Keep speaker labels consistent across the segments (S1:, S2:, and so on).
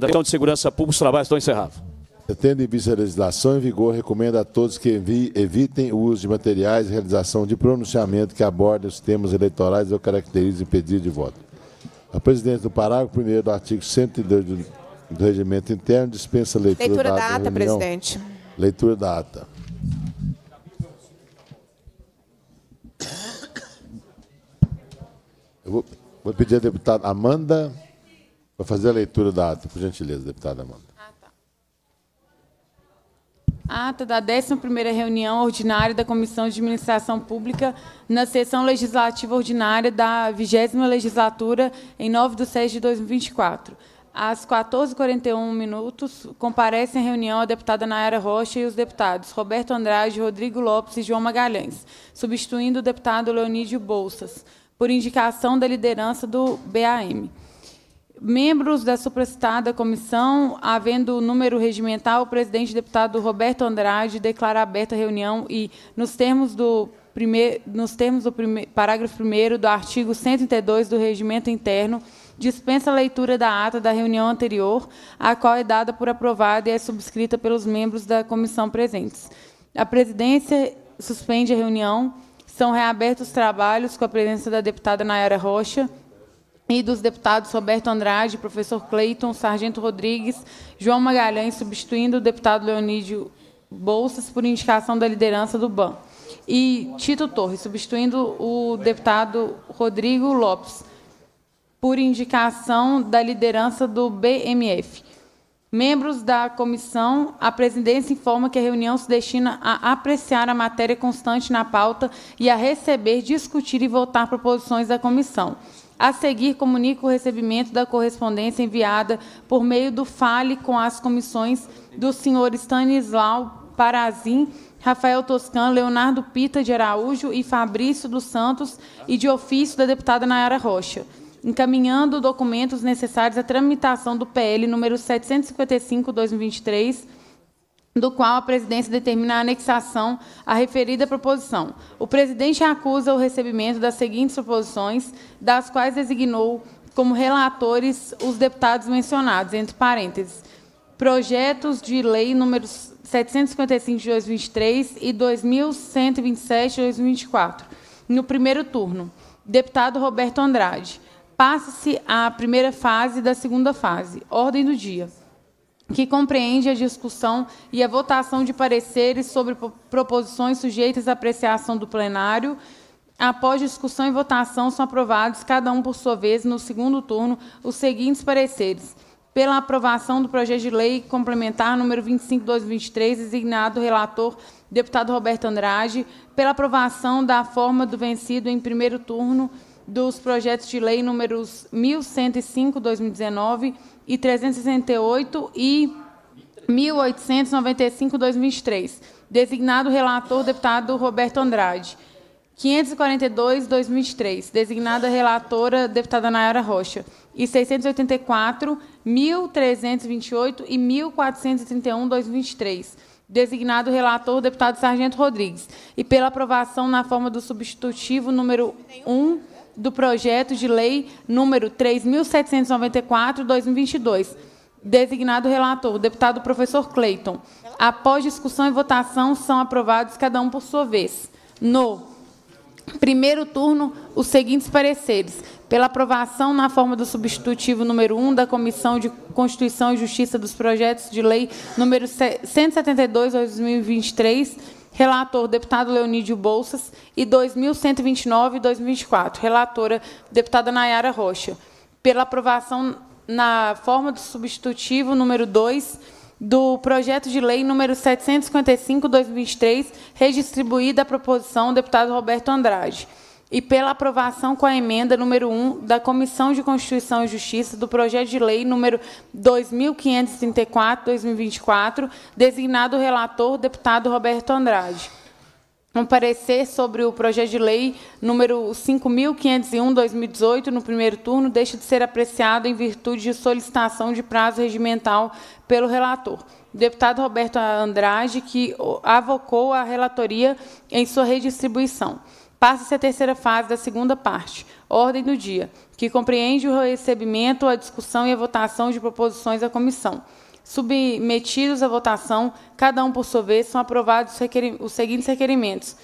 S1: da Comissão de Segurança Pública, os trabalhos estão encerrados.
S2: Tendo em vista a legislação em vigor, recomendo a todos que evitem o uso de materiais e realização de pronunciamento que abordem os temas eleitorais ou caracterizem pedido de voto. A presidente do parágrafo 1 do artigo 102 do, do Regimento Interno dispensa a leitura,
S3: leitura
S2: da
S3: ata. Leitura da ata,
S2: reunião.
S3: presidente.
S2: Leitura da ata. Eu vou, vou pedir à deputada Amanda para fazer a leitura da ata, por gentileza, deputada Amanda.
S4: Ata da 11ª reunião ordinária da Comissão de Administração Pública na sessão legislativa ordinária da 20ª legislatura em 9 de 6 de 2024. Às 14h41 minutos, comparecem à reunião a deputada Nayara Rocha e os deputados Roberto Andrade, Rodrigo Lopes e João Magalhães, substituindo o deputado Leonídio Bolsas, por indicação da liderança do BAM. Membros da supracitada comissão, havendo o número regimental, o presidente deputado Roberto Andrade declara aberta a reunião e, nos termos do, primeir, nos termos do primeir, parágrafo 1 do artigo 132 do Regimento Interno, dispensa a leitura da ata da reunião anterior, a qual é dada por aprovada e é subscrita pelos membros da comissão presentes. A presidência suspende a reunião, são reabertos os trabalhos com a presença da deputada Nayara Rocha, e dos deputados Roberto Andrade, professor Cleiton, Sargento Rodrigues, João Magalhães, substituindo o deputado Leonídio Bolsas por indicação da liderança do BAN. E Tito Torres, substituindo o deputado Rodrigo Lopes, por indicação da liderança do BMF. Membros da comissão, a presidência informa que a reunião se destina a apreciar a matéria constante na pauta e a receber, discutir e votar proposições da comissão. A seguir, comunico o recebimento da correspondência enviada por meio do Fale com as comissões do senhor Stanislau Parazin, Rafael Toscan, Leonardo Pita de Araújo e Fabrício dos Santos e de ofício da deputada Nayara Rocha, encaminhando documentos necessários à tramitação do PL número 755/2023 do qual a presidência determina a anexação à referida proposição. O presidente acusa o recebimento das seguintes proposições, das quais designou como relatores os deputados mencionados, entre parênteses, projetos de lei números 755 de 2023 e 2127 de 2024. No primeiro turno, deputado Roberto Andrade. Passa-se a primeira fase da segunda fase. Ordem do dia que compreende a discussão e a votação de pareceres sobre proposições sujeitas à apreciação do plenário. Após discussão e votação, são aprovados, cada um por sua vez, no segundo turno, os seguintes pareceres. Pela aprovação do projeto de lei complementar número 25 de 2023, designado relator deputado Roberto Andrade, pela aprovação da forma do vencido em primeiro turno dos projetos de lei números 1105 2019 e 368 e 1895 2023. Designado relator deputado Roberto Andrade. 542 2023. Designada relatora deputada Nayara Rocha. E 684, 1328 e 1431 2023 designado relator deputado Sargento Rodrigues, e pela aprovação na forma do substitutivo número 1 do projeto de lei número 3.794-2022, designado relator, o deputado professor Cleiton. Após discussão e votação, são aprovados cada um por sua vez. No primeiro turno, os seguintes pareceres. Pela aprovação na forma do substitutivo número 1 da Comissão de Constituição e Justiça dos projetos de lei número 172-2023, Relator, deputado Leonídio Bolsas. E 2.129 e 2024. Relatora, deputada Nayara Rocha. Pela aprovação na forma do substitutivo número 2 do projeto de lei número 755-2023, redistribuída a proposição, deputado Roberto Andrade e pela aprovação com a emenda número 1 da Comissão de Constituição e Justiça do projeto de lei número 2534/2024, designado relator deputado Roberto Andrade. Um parecer sobre o projeto de lei número 5.501/2018 no primeiro turno deixa de ser apreciado em virtude de solicitação de prazo regimental pelo relator. Deputado Roberto Andrade, que avocou a relatoria em sua redistribuição. Passa-se a terceira fase da segunda parte. ordem do dia, que compreende o recebimento, a discussão e a votação de proposições à comissão. Submetidos à votação, cada um por sua vez, são aprovados os seguintes requerimentos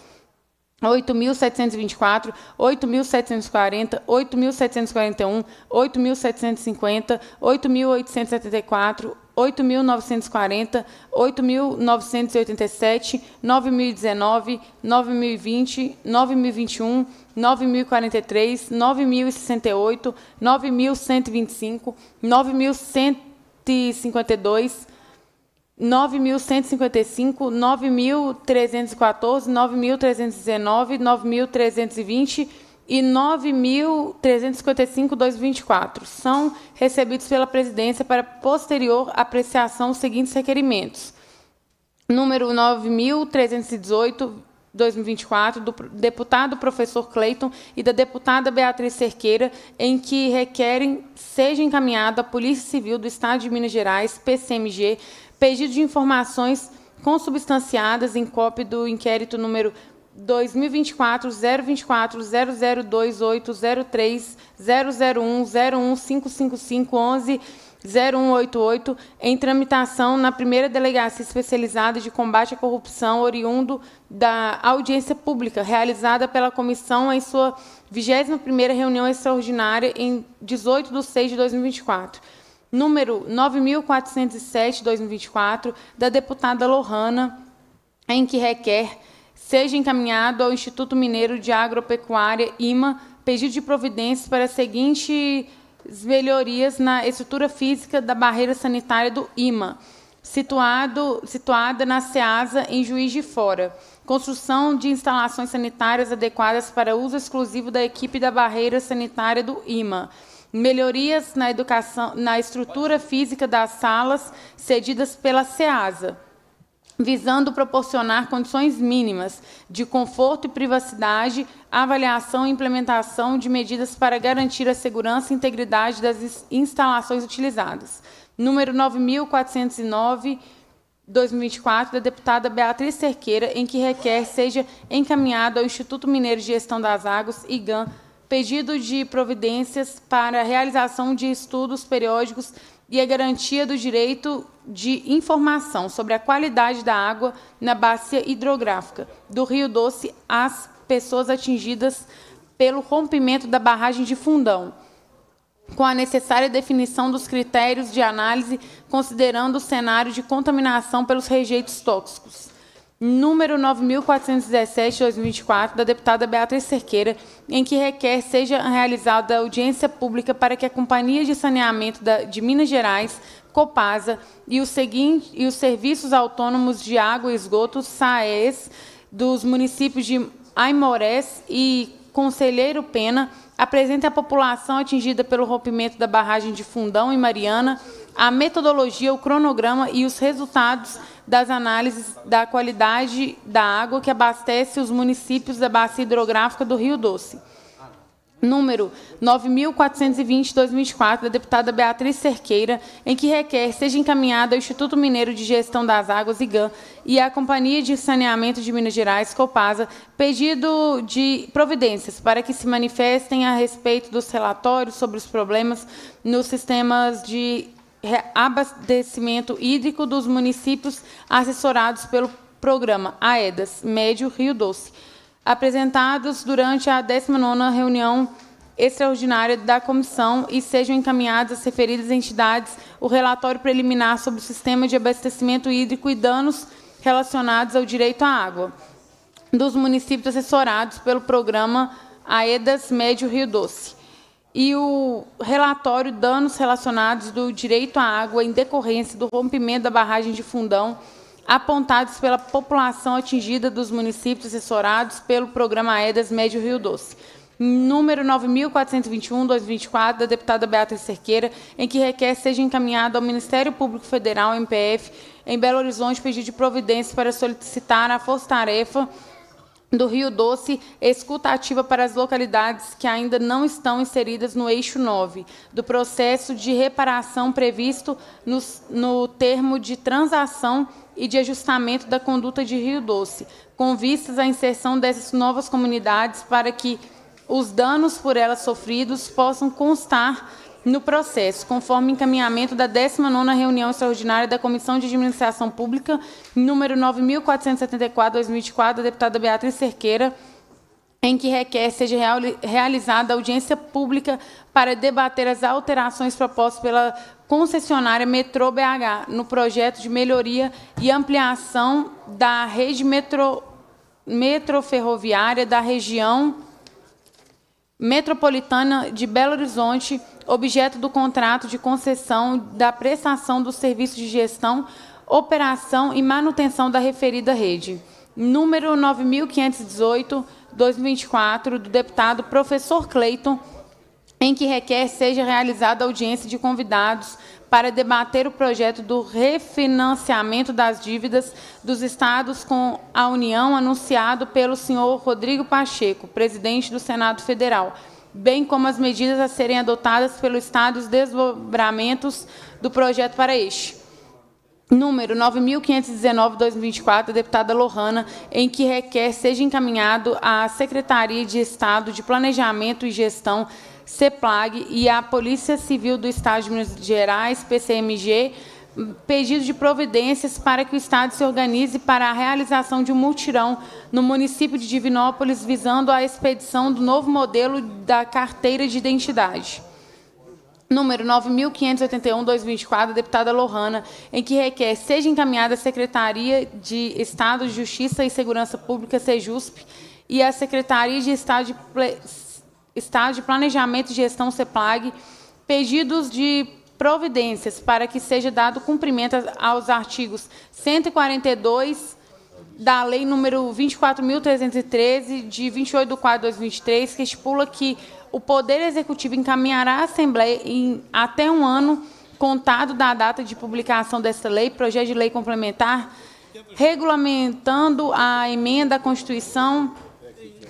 S4: 8.724, 8.740, 8.741, 8.750, 8.874, 8.940, 8.987, 9.019, 9.020, 9.021, 9.043, 9.068, 9.125, 9.152, 9.155, 9.314, 9.319, 9.320 e 9.355.224. São recebidos pela presidência para posterior apreciação os seguintes requerimentos. Número 9.318, 2024, do deputado professor Cleiton e da deputada Beatriz Cerqueira, em que requerem seja encaminhado à Polícia Civil do Estado de Minas Gerais, PCMG, pedido de informações consubstanciadas em cópia do inquérito número 2024 024 0028 03 001 01 555 11 0188 em tramitação na primeira delegacia especializada de combate à corrupção oriundo da audiência pública realizada pela comissão em sua 21ª reunião extraordinária em 18 de 6 de 2024 número 9407/2024 da deputada Lohana, em que requer seja encaminhado ao Instituto Mineiro de Agropecuária IMA pedido de providências para as seguintes melhorias na estrutura física da barreira sanitária do IMA, situado, situada na SEASA, em Juiz de Fora. Construção de instalações sanitárias adequadas para uso exclusivo da equipe da barreira sanitária do IMA melhorias na educação, na estrutura física das salas cedidas pela SEASA, visando proporcionar condições mínimas de conforto e privacidade, avaliação e implementação de medidas para garantir a segurança e integridade das instalações utilizadas. Número 9409 2024 da deputada Beatriz Cerqueira, em que requer seja encaminhado ao Instituto Mineiro de Gestão das Águas, IGAM, pedido de providências para a realização de estudos periódicos e a garantia do direito de informação sobre a qualidade da água na bacia hidrográfica do Rio Doce às pessoas atingidas pelo rompimento da barragem de Fundão, com a necessária definição dos critérios de análise, considerando o cenário de contaminação pelos rejeitos tóxicos número 9.417-2024, da deputada Beatriz Cerqueira, em que requer seja realizada audiência pública para que a Companhia de Saneamento de Minas Gerais, Copasa, e os, seguinte, e os Serviços Autônomos de Água e Esgoto, SAES, dos municípios de Aimorés e Conselheiro Pena, apresente à população atingida pelo rompimento da barragem de Fundão e Mariana a metodologia, o cronograma e os resultados das análises da qualidade da água que abastece os municípios da bacia hidrográfica do Rio Doce. Número 9.420-2004, da deputada Beatriz Cerqueira, em que requer seja encaminhada ao Instituto Mineiro de Gestão das Águas, IGAM, e à Companhia de Saneamento de Minas Gerais, Copasa, pedido de providências para que se manifestem a respeito dos relatórios sobre os problemas nos sistemas de abastecimento hídrico dos municípios assessorados pelo programa AEDAS, Médio Rio Doce, apresentados durante a 19ª reunião extraordinária da comissão e sejam encaminhadas às referidas entidades o relatório preliminar sobre o sistema de abastecimento hídrico e danos relacionados ao direito à água dos municípios assessorados pelo programa AEDAS Médio Rio Doce e o relatório danos relacionados do direito à água em decorrência do rompimento da barragem de Fundão, apontados pela população atingida dos municípios assessorados pelo programa AEDAS Médio Rio Doce. Número 9.421-2024, da deputada Beatriz Cerqueira, em que requer seja encaminhado ao Ministério Público Federal, MPF, em Belo Horizonte, pedido de providência para solicitar a força-tarefa do Rio Doce, escuta ativa para as localidades que ainda não estão inseridas no eixo 9, do processo de reparação previsto no, no termo de transação e de ajustamento da conduta de Rio Doce, com vistas à inserção dessas novas comunidades para que os danos por ela sofridos possam constar no processo, conforme encaminhamento da 19ª reunião extraordinária da Comissão de Administração Pública, número 9474/2024, da deputada Beatriz Cerqueira, em que requer seja realizada audiência pública para debater as alterações propostas pela concessionária Metrô BH no projeto de melhoria e ampliação da rede metro, metroferroviária da região metropolitana de Belo Horizonte, objeto do contrato de concessão da prestação dos serviços de gestão, operação e manutenção da referida rede. Número 9518, 2024, do deputado professor Cleiton, em que requer seja realizada audiência de convidados para debater o projeto do refinanciamento das dívidas dos estados com a União, anunciado pelo senhor Rodrigo Pacheco, presidente do Senado Federal, bem como as medidas a serem adotadas pelo Estado e os desdobramentos do projeto para este. Número 9.519-2024, deputada Lohana, em que requer seja encaminhado à Secretaria de Estado de Planejamento e Gestão, CEPLAG, e à Polícia Civil do Estado de Minas Gerais, PCMG, pedido de providências para que o Estado se organize para a realização de um multirão no município de Divinópolis, visando a expedição do novo modelo da carteira de identidade. Número 9.581-2024, deputada Lohana, em que requer seja encaminhada à Secretaria de Estado de Justiça e Segurança Pública, SEJUSP, e à Secretaria de Estado de, Estado de Planejamento e Gestão, CEPLAG, pedidos de providências para que seja dado cumprimento aos artigos 142 da Lei número 24.313, de 28 de 4 de 2023, que estipula que o Poder Executivo encaminhará à Assembleia em até um ano contado da data de publicação desta lei, projeto de lei complementar, regulamentando a emenda à Constituição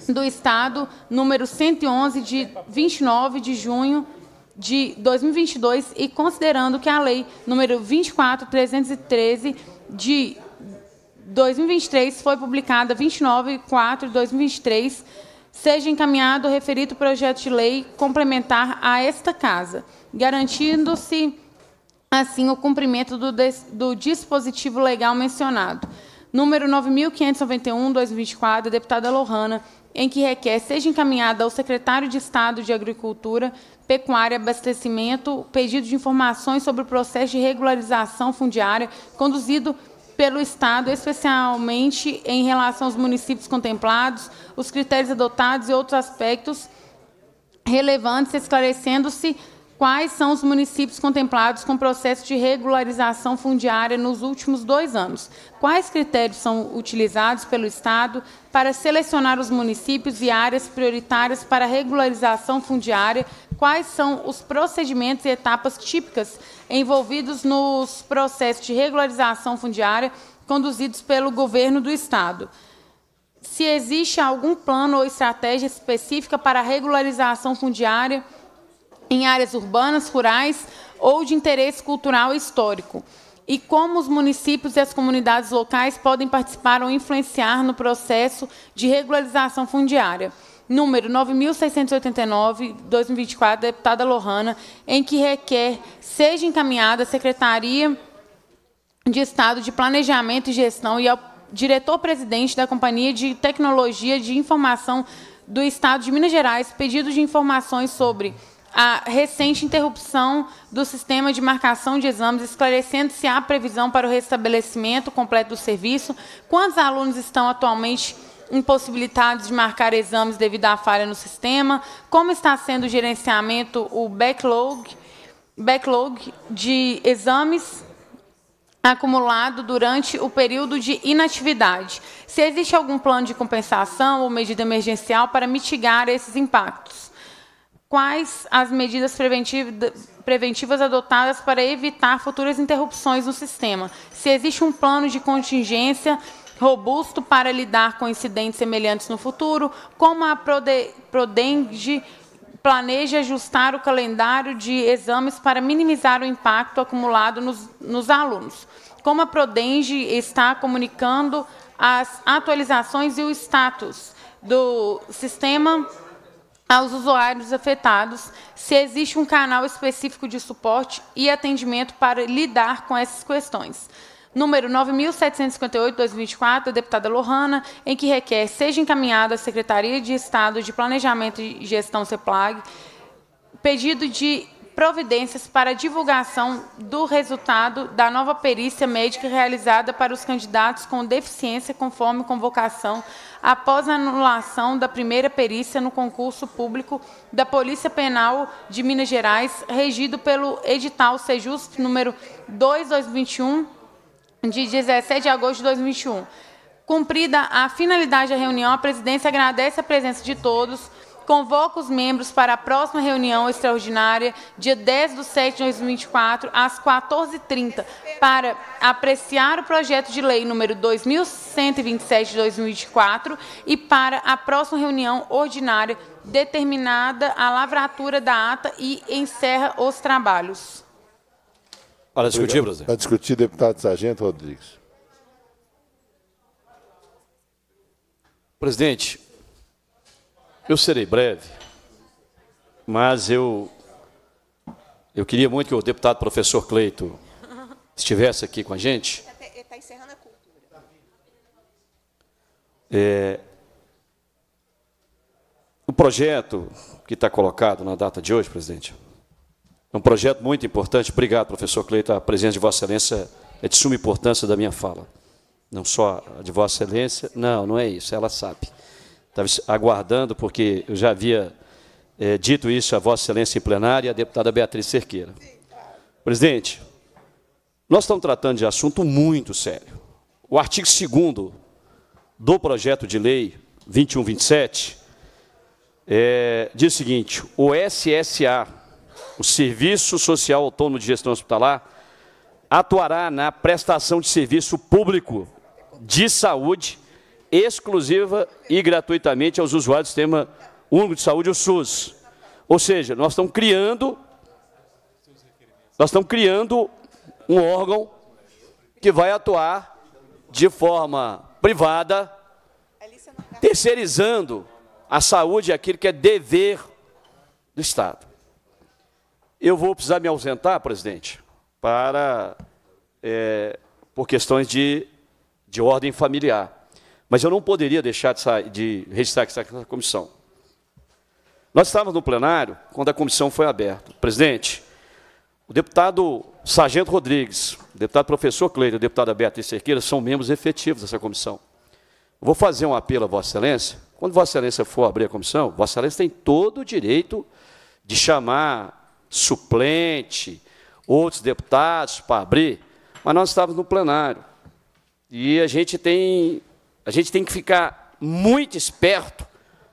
S4: do Estado número 111 de 29 de junho de 2022 e considerando que a lei número 24313 de 2023 foi publicada 29 de 4 de 2023, seja encaminhado o referido projeto de lei complementar a esta casa, garantindo-se assim o cumprimento do, do dispositivo legal mencionado. Número 9591/2024, deputada Lohana, em que requer seja encaminhada ao secretário de Estado de Agricultura, Pecuária e Abastecimento pedido de informações sobre o processo de regularização fundiária conduzido pelo Estado, especialmente em relação aos municípios contemplados, os critérios adotados e outros aspectos relevantes, esclarecendo-se quais são os municípios contemplados com processo de regularização fundiária nos últimos dois anos, quais critérios são utilizados pelo Estado para selecionar os municípios e áreas prioritárias para regularização fundiária, quais são os procedimentos e etapas típicas envolvidos nos processos de regularização fundiária conduzidos pelo governo do Estado. Se existe algum plano ou estratégia específica para regularização fundiária em áreas urbanas, rurais ou de interesse cultural e histórico. E como os municípios e as comunidades locais podem participar ou influenciar no processo de regularização fundiária. Número 9.689, 2024, deputada Lohana, em que requer seja encaminhada à Secretaria de Estado de Planejamento e Gestão e ao diretor-presidente da Companhia de Tecnologia de Informação do Estado de Minas Gerais pedido de informações sobre a recente interrupção do sistema de marcação de exames, esclarecendo se há previsão para o restabelecimento completo do serviço, quantos alunos estão atualmente impossibilitados de marcar exames devido à falha no sistema, como está sendo o gerenciamento, o backlog, backlog de exames acumulado durante o período de inatividade. Se existe algum plano de compensação ou medida emergencial para mitigar esses impactos quais as medidas preventivas adotadas para evitar futuras interrupções no sistema, se existe um plano de contingência robusto para lidar com incidentes semelhantes no futuro, como a Prodenge planeja ajustar o calendário de exames para minimizar o impacto acumulado nos, nos alunos. Como a Prodenge está comunicando as atualizações e o status do sistema aos usuários afetados se existe um canal específico de suporte e atendimento para lidar com essas questões. Número 9.758-2024, da deputada Lohana, em que requer seja encaminhado à Secretaria de Estado de Planejamento e Gestão CEPLAG pedido de providências para divulgação do resultado da nova perícia médica realizada para os candidatos com deficiência conforme convocação após a anulação da primeira perícia no concurso público da Polícia Penal de Minas Gerais, regido pelo edital Sejus número 2/2021 de 17 de agosto de 2021. Cumprida a finalidade da reunião, a presidência agradece a presença de todos Convoco os membros para a próxima reunião extraordinária, dia 10 de 7 de 2024, às 14h30, para apreciar o projeto de lei número 2127 de 2024 e para a próxima reunião ordinária, determinada a lavratura da ata e encerra os trabalhos.
S2: Para discutir, presidente. Para discutir, deputado Sargento Rodrigues.
S1: Presidente, eu serei breve, mas eu, eu queria muito que o deputado professor Cleito estivesse aqui com a gente. Está encerrando a cultura. É, o projeto que está colocado na data de hoje, presidente, é um projeto muito importante. Obrigado, professor Cleito. A presença de Vossa Excelência é de suma importância da minha fala. Não só a de Vossa Excelência, não, não é isso, ela sabe. Estava aguardando, porque eu já havia é, dito isso a Vossa Excelência em plenária, a deputada Beatriz Cerqueira. Presidente, nós estamos tratando de assunto muito sério. O artigo 2 do projeto de lei 2127 é, diz o seguinte: o SSA, o Serviço Social Autônomo de Gestão Hospitalar, atuará na prestação de serviço público de saúde exclusiva e gratuitamente aos usuários do Sistema Único de Saúde, o SUS. Ou seja, nós estamos criando, nós estamos criando um órgão que vai atuar de forma privada, terceirizando a saúde, aquilo que é dever do Estado. Eu vou precisar me ausentar, presidente, para é, por questões de, de ordem familiar. Mas eu não poderia deixar de, de registrar essa comissão. Nós estávamos no plenário quando a comissão foi aberta. Presidente, o deputado Sargento Rodrigues, o deputado professor Cleide, o deputado Beatriz Cerqueira são membros efetivos dessa comissão. vou fazer um apelo a Vossa Excelência. Quando Vossa Excelência for abrir a comissão, Vossa Excelência tem todo o direito de chamar suplente, outros deputados para abrir, mas nós estávamos no plenário. E a gente tem a gente tem que ficar muito esperto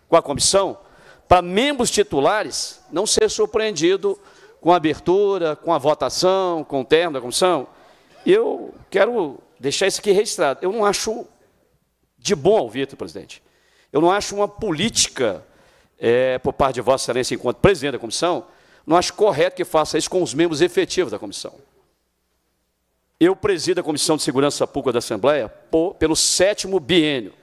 S1: com a comissão para membros titulares não ser surpreendido com a abertura, com a votação, com o termo da comissão. Eu quero deixar isso aqui registrado. Eu não acho de bom ouvido, presidente. Eu não acho uma política é, por parte de Vossa Excelência, enquanto presidente da comissão, não acho correto que faça isso com os membros efetivos da comissão. Eu presido a Comissão de Segurança Pública da Assembleia por, pelo sétimo biênio.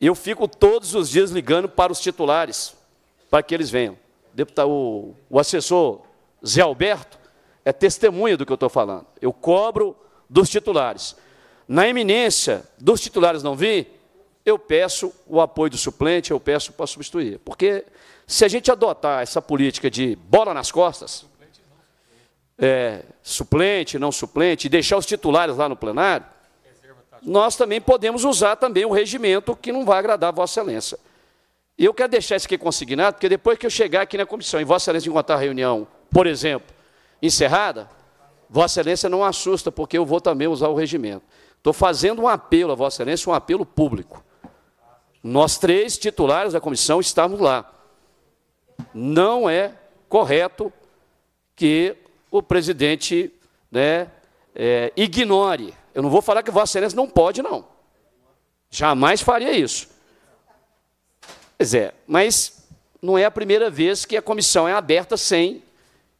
S1: Eu fico todos os dias ligando para os titulares, para que eles venham. O, o assessor Zé Alberto é testemunha do que eu estou falando. Eu cobro dos titulares. Na eminência dos titulares não vir, eu peço o apoio do suplente, eu peço para substituir. Porque se a gente adotar essa política de bola nas costas, é, suplente, não suplente, e deixar os titulares lá no plenário, nós também podemos usar também o regimento que não vai agradar a Vossa Excelência. E eu quero deixar isso aqui consignado, porque depois que eu chegar aqui na comissão e Vossa Excelência encontrar a reunião, por exemplo, encerrada, Vossa Excelência não assusta, porque eu vou também usar o regimento. Estou fazendo um apelo a Vossa Excelência, um apelo público. Nós três titulares da comissão estamos lá. Não é correto que o presidente né, é, ignore. Eu não vou falar que Vossa Excelência não pode, não. Jamais faria isso. Pois é, mas não é a primeira vez que a comissão é aberta sem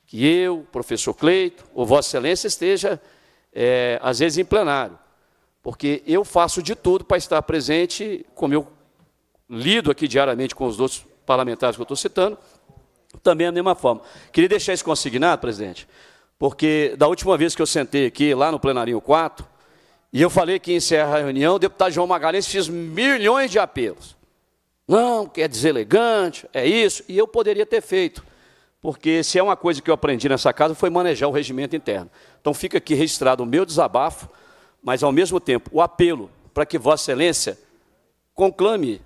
S1: que eu, professor Cleito, ou Vossa Excelência esteja, é, às vezes, em plenário. Porque eu faço de tudo para estar presente, como eu lido aqui diariamente com os outros parlamentares que eu estou citando, também da mesma forma. Queria deixar isso consignado, presidente, porque da última vez que eu sentei aqui, lá no plenarinho 4, e eu falei que encerra a reunião, o deputado João Magalhães fez milhões de apelos. Não, que é deselegante, é isso, e eu poderia ter feito, porque se é uma coisa que eu aprendi nessa casa foi manejar o regimento interno. Então fica aqui registrado o meu desabafo, mas ao mesmo tempo o apelo para que Vossa Excelência conclame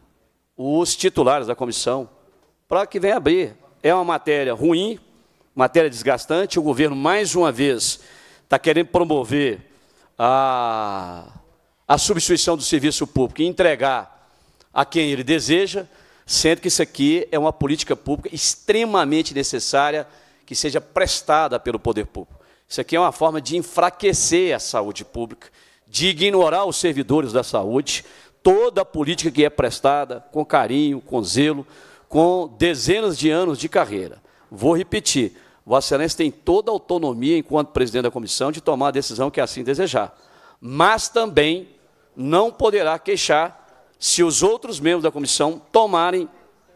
S1: os titulares da comissão para que venha abrir. É uma matéria ruim, matéria desgastante, o governo mais uma vez está querendo promover a, a substituição do serviço público e entregar a quem ele deseja, sendo que isso aqui é uma política pública extremamente necessária que seja prestada pelo poder público. Isso aqui é uma forma de enfraquecer a saúde pública, de ignorar os servidores da saúde, toda a política que é prestada com carinho, com zelo, com dezenas de anos de carreira. Vou repetir, Vossa Excelência tem toda a autonomia, enquanto presidente da comissão, de tomar a decisão que assim desejar. Mas também não poderá queixar se os outros membros da comissão tomarem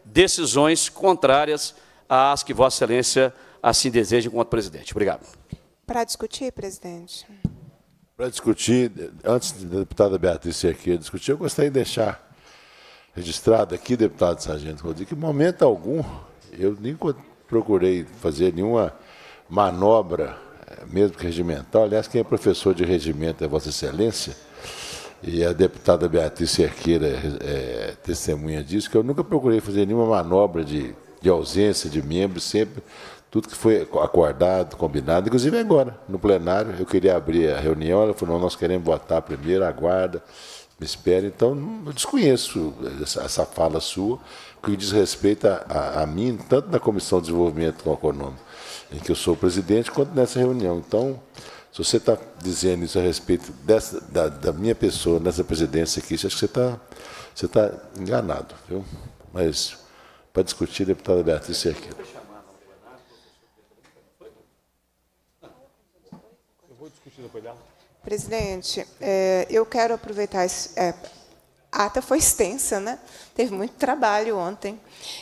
S1: decisões contrárias às que Vossa Excelência assim deseja enquanto presidente. Obrigado.
S3: Para discutir, presidente.
S2: Para discutir, antes da deputada Beatriz ser aqui discutir, eu gostaria de deixar registrado aqui, deputado Sargento Rodrigo, que em momento algum eu nem procurei fazer nenhuma manobra, eh, mesmo que regimental. Aliás, quem é professor de regimento é Vossa Excelência e a deputada Beatriz Cerqueira é, testemunha disso, que eu nunca procurei fazer nenhuma manobra de, de ausência de membros, sempre tudo que foi acordado, combinado, inclusive agora, no plenário, eu queria abrir a reunião, ela falou, não, nós queremos votar primeiro, aguarda, me espere. Então, eu desconheço essa, fala sua, que diz respeito a, a, a, mim, tanto na Comissão de Desenvolvimento Econômico, em que eu sou presidente, quanto nessa reunião. Então, se você está dizendo isso a respeito dessa, da, da, minha pessoa nessa presidência aqui, acho que você está você tá enganado. Viu? Mas, para discutir, deputada Beatriz Cerqueira.
S3: Presidente, é, eu quero aproveitar esse, é, a ata foi extensa, né? Teve muito trabalho ontem.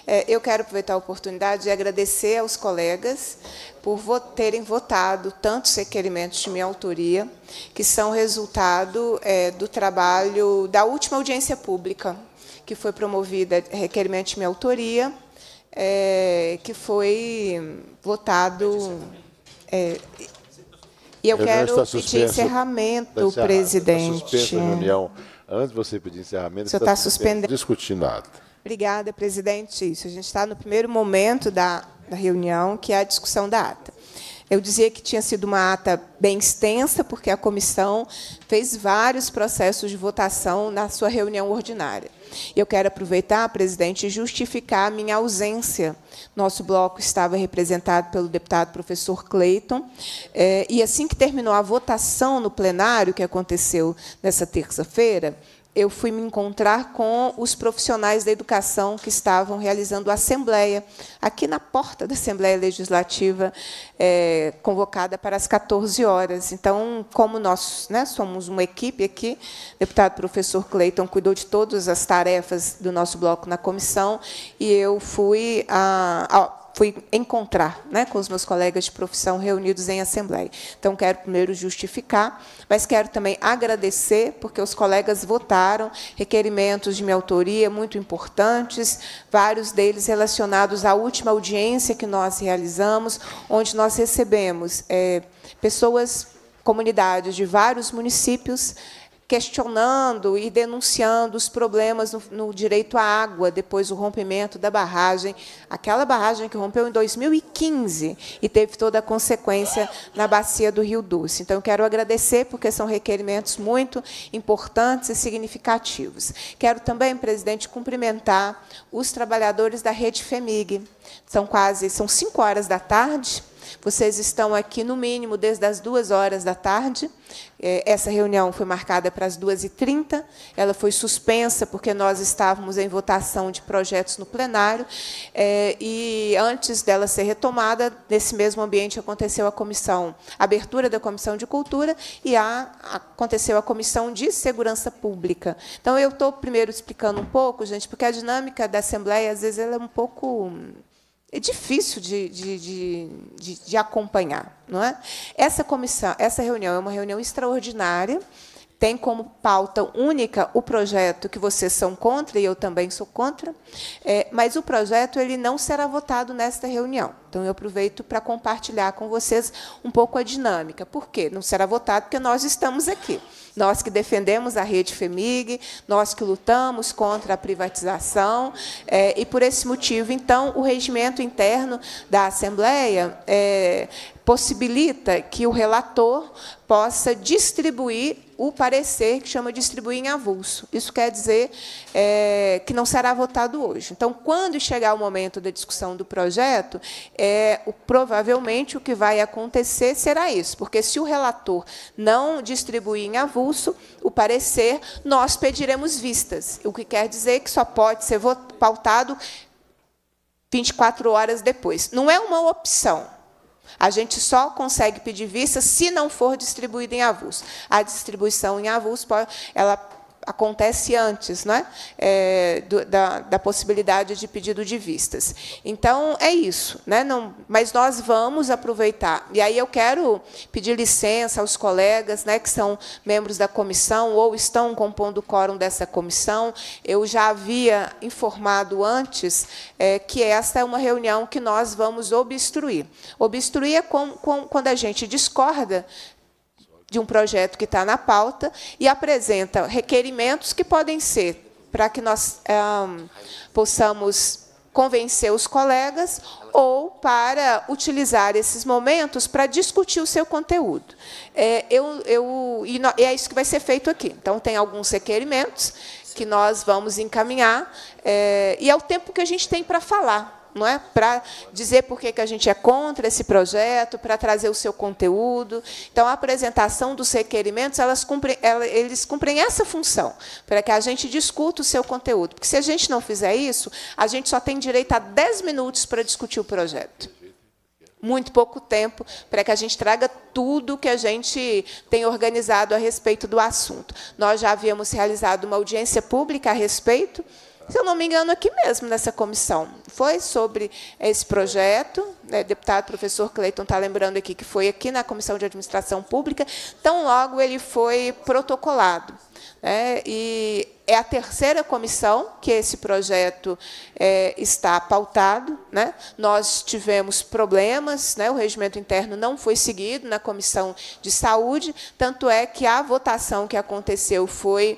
S3: É, eu quero aproveitar a oportunidade de agradecer aos colegas por terem votado tantos requerimentos de minha autoria, que são resultado do trabalho da última audiência pública, que foi promovida, requerimento de minha autoria, que foi votado. É, e eu, quero pedir encerramento, presidente.
S2: Está reunião Antes de você pedir encerramento,
S3: você está suspendendo.
S2: Discutindo a ata.
S3: Obrigada, presidente. Isso. A gente está no primeiro momento da, da reunião, que é a discussão da ata. Eu dizia que tinha sido uma ata bem extensa, porque a comissão fez vários processos de votação na sua reunião ordinária. E eu quero aproveitar, presidente, e justificar a minha ausência. Nosso bloco estava representado pelo deputado professor Cleiton, é, e assim que terminou a votação no plenário, que aconteceu nessa terça-feira, eu fui me encontrar com os profissionais da educação que estavam realizando a assembleia, aqui na porta da Assembleia Legislativa, é, convocada para as 14 horas. Então, como nós né, somos uma equipe aqui, o deputado professor Cleiton cuidou de todas as tarefas do nosso bloco na comissão, e eu fui a, a fui encontrar né, com os meus colegas de profissão reunidos em assembleia. Então, quero primeiro justificar, mas quero também agradecer, porque os colegas votaram requerimentos de minha autoria muito importantes, vários deles relacionados à última audiência que nós realizamos, onde nós recebemos é, pessoas, comunidades de vários municípios, questionando e denunciando os problemas no, no, direito à água depois do rompimento da barragem, aquela barragem que rompeu em 2015 e teve toda a consequência na bacia do Rio Doce. Então, quero agradecer, porque são requerimentos muito importantes e significativos. Quero também, presidente, cumprimentar os trabalhadores da Rede FEMIG. São quase são cinco horas da tarde Vocês estão aqui, no mínimo, desde as duas horas da tarde. É, essa reunião foi marcada para as 2h30. Ela foi suspensa porque nós estávamos em votação de projetos no plenário. É, e, antes dela ser retomada, nesse mesmo ambiente aconteceu a comissão, a abertura da Comissão de Cultura e a, aconteceu a Comissão de Segurança Pública. Então, eu estou primeiro explicando um pouco, gente, porque a dinâmica da Assembleia, às vezes, ela é um pouco é difícil de, de, de, de, acompanhar. Não é? Essa comissão, essa reunião é uma reunião extraordinária, tem como pauta única o projeto que vocês são contra, e eu também sou contra, é, mas o projeto ele não será votado nesta reunião. Então, eu aproveito para compartilhar com vocês um pouco a dinâmica. Por quê? Não será votado porque nós estamos aqui. Nós que defendemos a rede FEMIG, nós que lutamos contra a privatização, é, e por esse motivo, então, o regimento interno da Assembleia é, possibilita que o relator possa distribuir o parecer que chama distribuir em avulso. Isso quer dizer é, que não será votado hoje. Então, quando chegar o momento da discussão do projeto, é, o, provavelmente o que vai acontecer será isso, porque se o relator não distribuir em avulso o parecer, nós pediremos vistas, o que quer dizer que só pode ser pautado 24 horas depois. Não é uma opção. A gente só consegue pedir vista se não for distribuído em avulso. A distribuição em avulso, ela acontece antes né, é, do, da, da, possibilidade de pedido de vistas. Então, é isso. Né, não, mas nós vamos aproveitar. E aí eu quero pedir licença aos colegas né, que são membros da comissão ou estão compondo o quórum dessa comissão. Eu já havia informado antes é, que esta é uma reunião que nós vamos obstruir. Obstruir é com, com, quando a gente discorda de um projeto que está na pauta e apresenta requerimentos que podem ser para que nós possamos convencer os colegas ou para utilizar esses momentos para discutir o seu conteúdo. É, eu, eu, e é isso que vai ser feito aqui. Então, tem alguns requerimentos que nós vamos encaminhar, é, e é o tempo que a gente tem para falar não é? Para dizer por que, que a gente é contra esse projeto, para trazer o seu conteúdo. Então, a apresentação dos requerimentos, elas cumprem, eles cumprem essa função, para que a gente discuta o seu conteúdo. Porque se a gente não fizer isso, a gente só tem direito a 10 minutos para discutir o projeto. Muito pouco tempo para que a gente traga tudo que a gente tem organizado a respeito do assunto. Nós já havíamos realizado uma audiência pública a respeito, se eu não me engano, aqui mesmo nessa comissão. Foi sobre esse projeto, né, deputado professor Cleiton está lembrando aqui que foi aqui na Comissão de Administração Pública, tão logo ele foi protocolado. Né, e é a terceira comissão que esse projeto é, está pautado. Né? Nós tivemos problemas, né? o regimento interno não foi seguido na comissão de saúde, tanto é que a votação que aconteceu foi.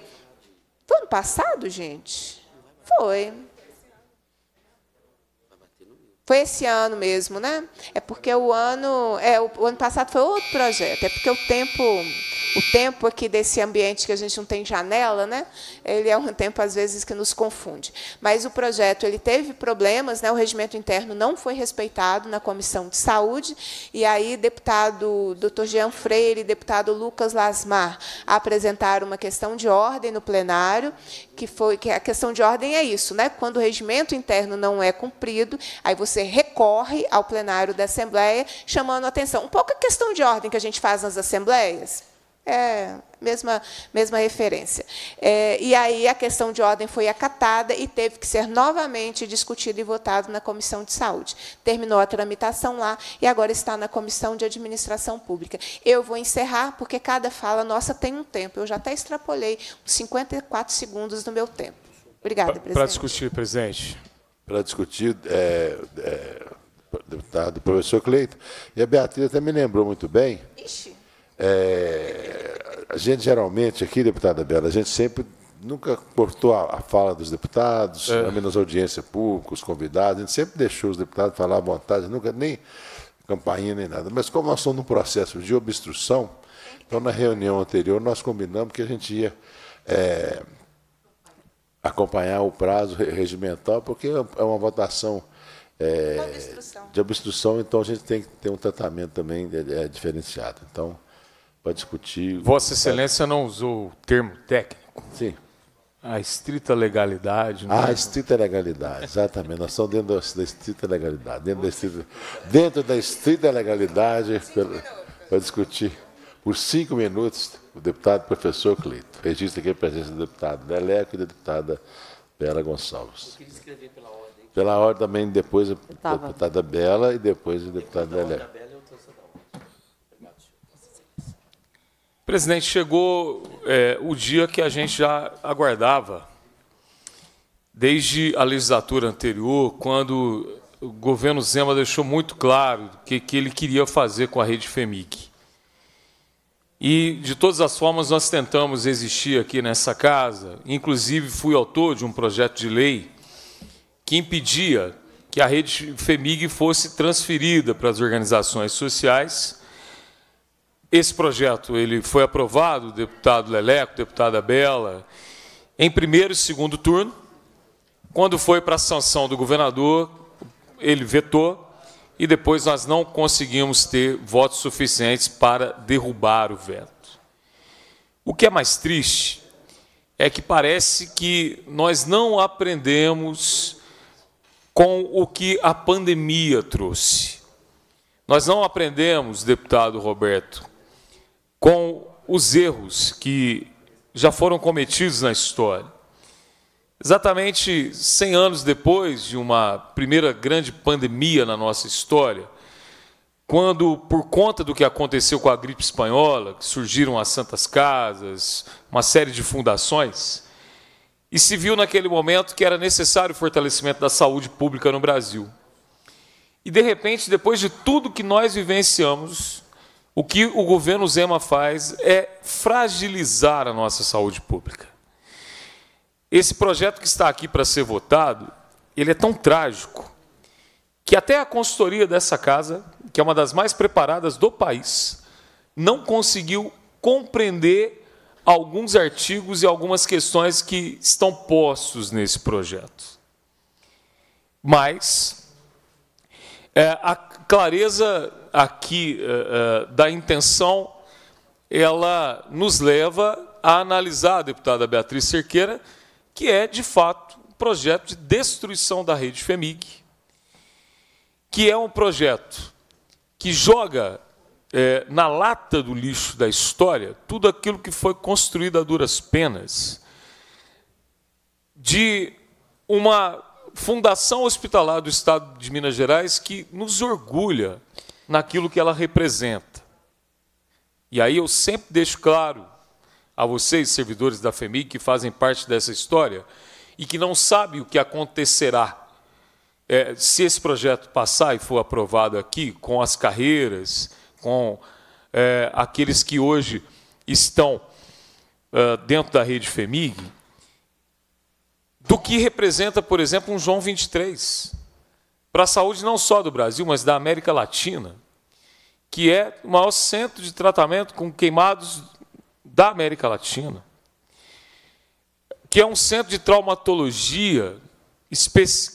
S3: Foi ano passado, gente? Foi. Foi esse ano mesmo, né? É porque o ano, é, o, ano passado foi outro projeto. É porque o tempo o tempo aqui desse ambiente que a gente não tem janela, né? Ele é um tempo às vezes que nos confunde. Mas o projeto ele teve problemas, né? O regimento interno não foi respeitado na comissão de saúde e aí deputado Dr. Jean Freire e deputado Lucas Lasmar apresentaram uma questão de ordem no plenário, que foi que a questão de ordem é isso, né? Quando o regimento interno não é cumprido, aí você recorre ao plenário da Assembleia chamando a atenção. Um pouco a questão de ordem que a gente faz nas assembleias. É, mesma, mesma referência. É, e aí a questão de ordem foi acatada e teve que ser novamente discutido e votado na Comissão de Saúde. Terminou a tramitação lá e agora está na Comissão de Administração Pública. Eu vou encerrar, porque cada fala nossa tem um tempo. Eu já até extrapolei 54 segundos do meu tempo. Obrigada, presidente.
S5: Para discutir, presidente.
S2: Para discutir, é, é, deputado professor Cleito. E a Beatriz até me lembrou muito bem. Ixi é, a gente geralmente aqui, deputada Bela, a gente sempre nunca cortou a, a fala dos deputados, é. menos audiência pública, os convidados, a gente sempre deixou os deputados falar à vontade, nunca nem campainha nem nada. Mas como nós estamos num processo de obstrução, então na reunião anterior nós combinamos que a gente ia é, acompanhar o prazo regimental, porque é uma votação é, obstrução. de obstrução, então a gente tem que ter um tratamento também é, é diferenciado. Então, para discutir.
S5: Vossa Excelência não usou o termo técnico?
S2: Sim.
S5: A estrita legalidade.
S2: Ah, a estrita legalidade, exatamente. Nós estamos dentro da estrita legalidade. Dentro da estrita, dentro da estrita legalidade, para discutir por cinco minutos o deputado professor Cleito. Registra aqui a presença do deputado Deleco e da deputada Bela Gonçalves. Eu queria escrever pela ordem. Pela ordem também, depois a deputada Bela e depois o deputado Deleco.
S5: Presidente, chegou é, o dia que a gente já aguardava, desde a legislatura anterior, quando o governo Zema deixou muito claro o que, que ele queria fazer com a rede FEMIC. E, de todas as formas, nós tentamos existir aqui nessa casa, inclusive fui autor de um projeto de lei que impedia que a rede FEMIG fosse transferida para as organizações sociais esse projeto ele foi aprovado, deputado Leleco, deputada Bela, em primeiro e segundo turno. Quando foi para a sanção do governador, ele vetou e depois nós não conseguimos ter votos suficientes para derrubar o veto. O que é mais triste é que parece que nós não aprendemos com o que a pandemia trouxe. Nós não aprendemos, deputado Roberto, com os erros que já foram cometidos na história. Exatamente 100 anos depois de uma primeira grande pandemia na nossa história, quando, por conta do que aconteceu com a gripe espanhola, surgiram as Santas Casas, uma série de fundações, e se viu naquele momento que era necessário o fortalecimento da saúde pública no Brasil. E, de repente, depois de tudo que nós vivenciamos, o que o governo Zema faz é fragilizar a nossa saúde pública. Esse projeto que está aqui para ser votado, ele é tão trágico que até a consultoria dessa casa, que é uma das mais preparadas do país, não conseguiu compreender alguns artigos e algumas questões que estão postos nesse projeto. Mas é, a clareza aqui uh, uh, da intenção, ela nos leva a analisar, a deputada Beatriz Cerqueira, que é, de fato, um projeto de destruição da rede FEMIG, que é um projeto que joga é, na lata do lixo da história tudo aquilo que foi construído a duras penas, de uma fundação hospitalar do Estado de Minas Gerais que nos orgulha naquilo que ela representa. E aí eu sempre deixo claro a vocês, servidores da FEMIG, que fazem parte dessa história e que não sabem o que acontecerá é, se esse projeto passar e for aprovado aqui, com as carreiras, com é, aqueles que hoje estão é, dentro da rede FEMIG, do que representa, por exemplo, um João 23 para a saúde não só do Brasil, mas da América Latina, que é o maior centro de tratamento com queimados da América Latina, que é um centro de traumatologia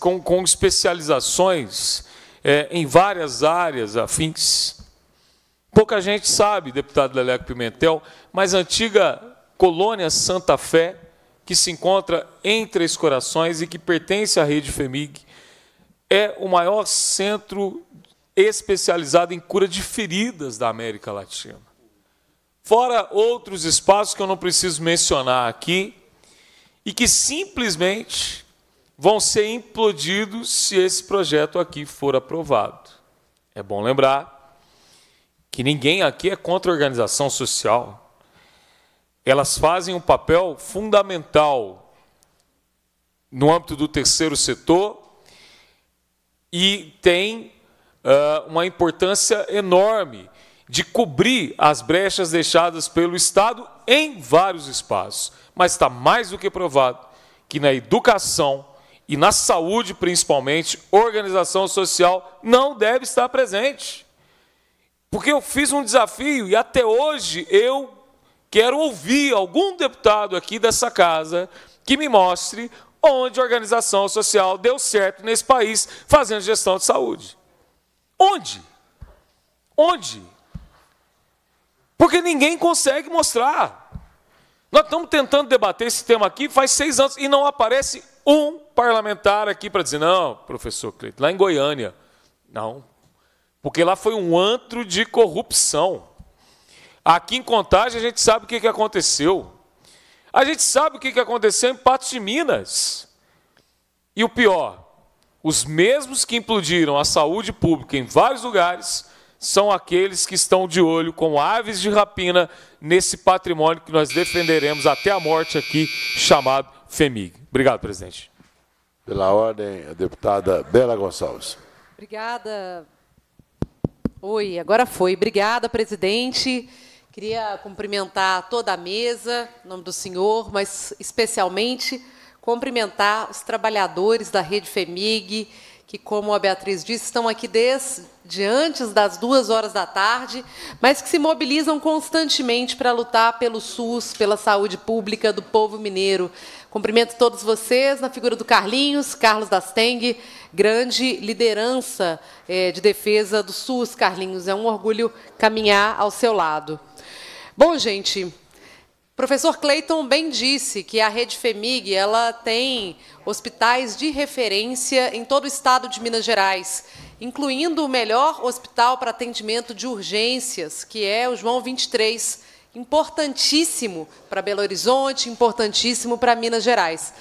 S5: com, especializações é, em várias áreas afins. Pouca gente sabe, deputado Leleco Pimentel, mas a antiga colônia Santa Fé, que se encontra em Três Corações e que pertence à rede FEMIG, é o maior centro especializado em cura de feridas da América Latina. Fora outros espaços que eu não preciso mencionar aqui, e que simplesmente vão ser implodidos se esse projeto aqui for aprovado. É bom lembrar que ninguém aqui é contra a organização social. Elas fazem um papel fundamental no âmbito do terceiro setor e tem uh, uma importância enorme de cobrir as brechas deixadas pelo Estado em vários espaços. Mas está mais do que provado que na educação e na saúde, principalmente, organização social não deve estar presente. Porque eu fiz um desafio e até hoje eu quero ouvir algum deputado aqui dessa casa que me mostre onde a organização social deu certo nesse país fazendo gestão de saúde. Onde? Onde? Porque ninguém consegue mostrar. Nós estamos tentando debater esse tema aqui faz seis anos e não aparece um parlamentar aqui para dizer, não, professor Cleiton, lá em Goiânia. Não. Porque lá foi um antro de corrupção. Aqui em Contagem a gente sabe o que aconteceu. A gente sabe o que aconteceu em Patos de Minas. E o pior, os mesmos que implodiram a saúde pública em vários lugares são aqueles que estão de olho com aves de rapina nesse patrimônio que nós defenderemos até a morte aqui, chamado FEMIG. Obrigado, presidente.
S2: Pela ordem, a deputada Bela Gonçalves.
S6: Obrigada. Oi, agora foi. Obrigada, presidente. Queria cumprimentar toda a mesa, em nome do senhor, mas especialmente cumprimentar os trabalhadores da Rede FEMIG, que, como a Beatriz disse, estão aqui desde antes das duas horas da tarde, mas que se mobilizam constantemente para lutar pelo SUS, pela saúde pública do povo mineiro. Cumprimento todos vocês na figura do Carlinhos, Carlos Dasteng, grande liderança é, de defesa do SUS, Carlinhos. É um orgulho caminhar ao seu lado. Bom, gente, professor Clayton bem disse que a rede FEMIG ela tem hospitais de referência em todo o estado de Minas Gerais, incluindo o melhor hospital para atendimento de urgências, que é o João 23, importantíssimo para Belo Horizonte, importantíssimo para Minas Gerais.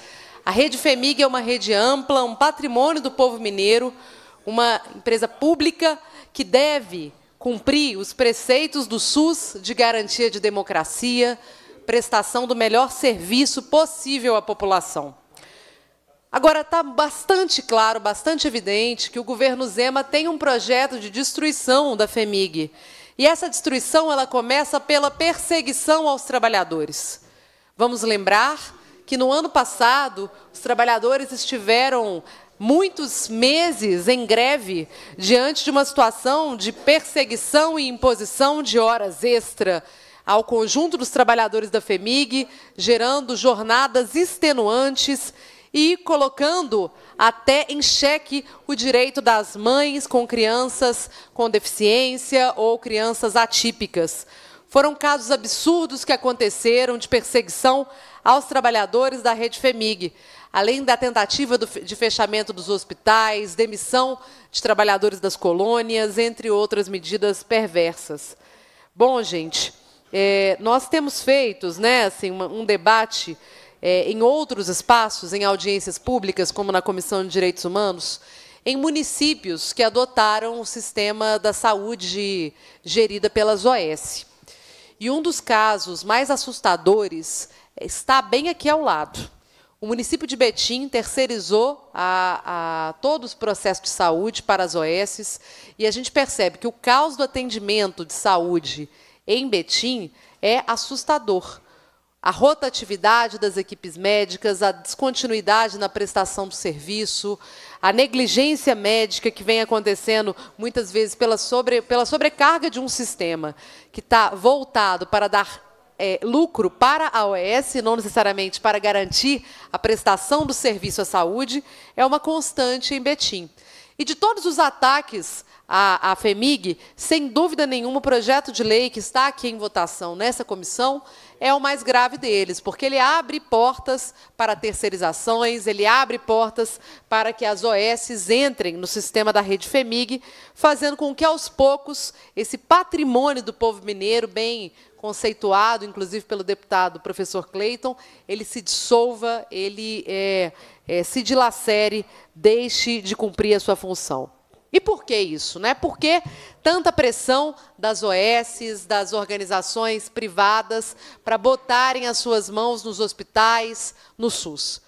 S6: A rede FEMIG é uma rede ampla, um patrimônio do povo mineiro, uma empresa pública que deve cumprir os preceitos do SUS de garantia de democracia, prestação do melhor serviço possível à população. Agora, está bastante claro, bastante evidente, que o governo Zema tem um projeto de destruição da FEMIG. E essa destruição ela começa pela perseguição aos trabalhadores. Vamos lembrar que no ano passado os trabalhadores estiveram muitos meses em greve diante de uma situação de perseguição e imposição de horas extra ao conjunto dos trabalhadores da FEMIG, gerando jornadas extenuantes e colocando até em xeque o direito das mães com crianças com deficiência ou crianças atípicas. Foram casos absurdos que aconteceram de perseguição aos trabalhadores da rede FEMIG, além da tentativa de fechamento dos hospitais, demissão de trabalhadores das colônias, entre outras medidas perversas. Bom, gente, é, nós temos feito né, assim, um debate é, em outros espaços, em audiências públicas, como na Comissão de Direitos Humanos, em municípios que adotaram o sistema da saúde gerida pelas OS. E um dos casos mais assustadores está bem aqui ao lado. O município de Betim terceirizou a, a, todos os processos de saúde para as OS e a gente percebe que o caos do atendimento de saúde em Betim é assustador a rotatividade das equipes médicas, a descontinuidade na prestação do serviço, a negligência médica que vem acontecendo muitas vezes pela, sobre, pela sobrecarga de um sistema que está voltado para dar é, lucro para a OS, não necessariamente para garantir a prestação do serviço à saúde, é uma constante em Betim. E de todos os ataques à, à FEMIG, sem dúvida nenhuma, o projeto de lei que está aqui em votação nessa comissão é o mais grave deles, porque ele abre portas para terceirizações, ele abre portas para que as OS entrem no sistema da rede FEMIG, fazendo com que, aos poucos, esse patrimônio do povo mineiro, bem conceituado, inclusive pelo deputado professor Clayton, ele se dissolva, ele é, é, se dilacere, deixe de cumprir a sua função. E por que isso? Né? Por que tanta pressão das OS, das organizações privadas, para botarem as suas mãos nos hospitais, no SUS?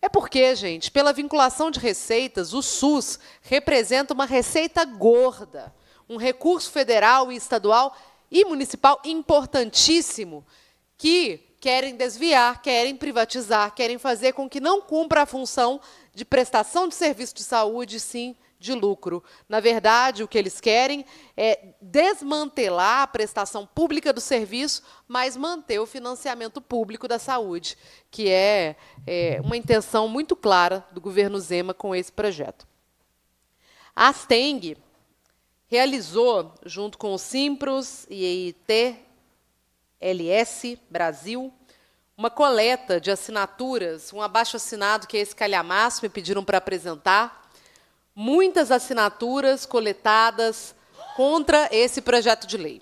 S6: É porque, gente, pela vinculação de receitas, o SUS representa uma receita gorda, um recurso federal e estadual e municipal importantíssimo que querem desviar, querem privatizar, querem fazer com que não cumpra a função de prestação de serviço de saúde, sim, de lucro. Na verdade, o que eles querem é desmantelar a prestação pública do serviço, mas manter o financiamento público da saúde, que é, é uma intenção muito clara do governo Zema com esse projeto. A Asteng realizou, junto com o Simpros e ITLS Brasil, uma coleta de assinaturas, um abaixo-assinado que é esse calhamaço me pediram para apresentar, muitas assinaturas coletadas contra esse projeto de lei.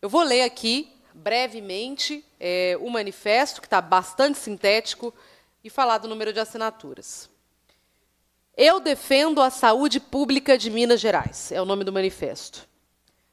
S6: Eu vou ler aqui, brevemente, é, o manifesto, que está bastante sintético, e falar do número de assinaturas. Eu defendo a saúde pública de Minas Gerais, é o nome do manifesto.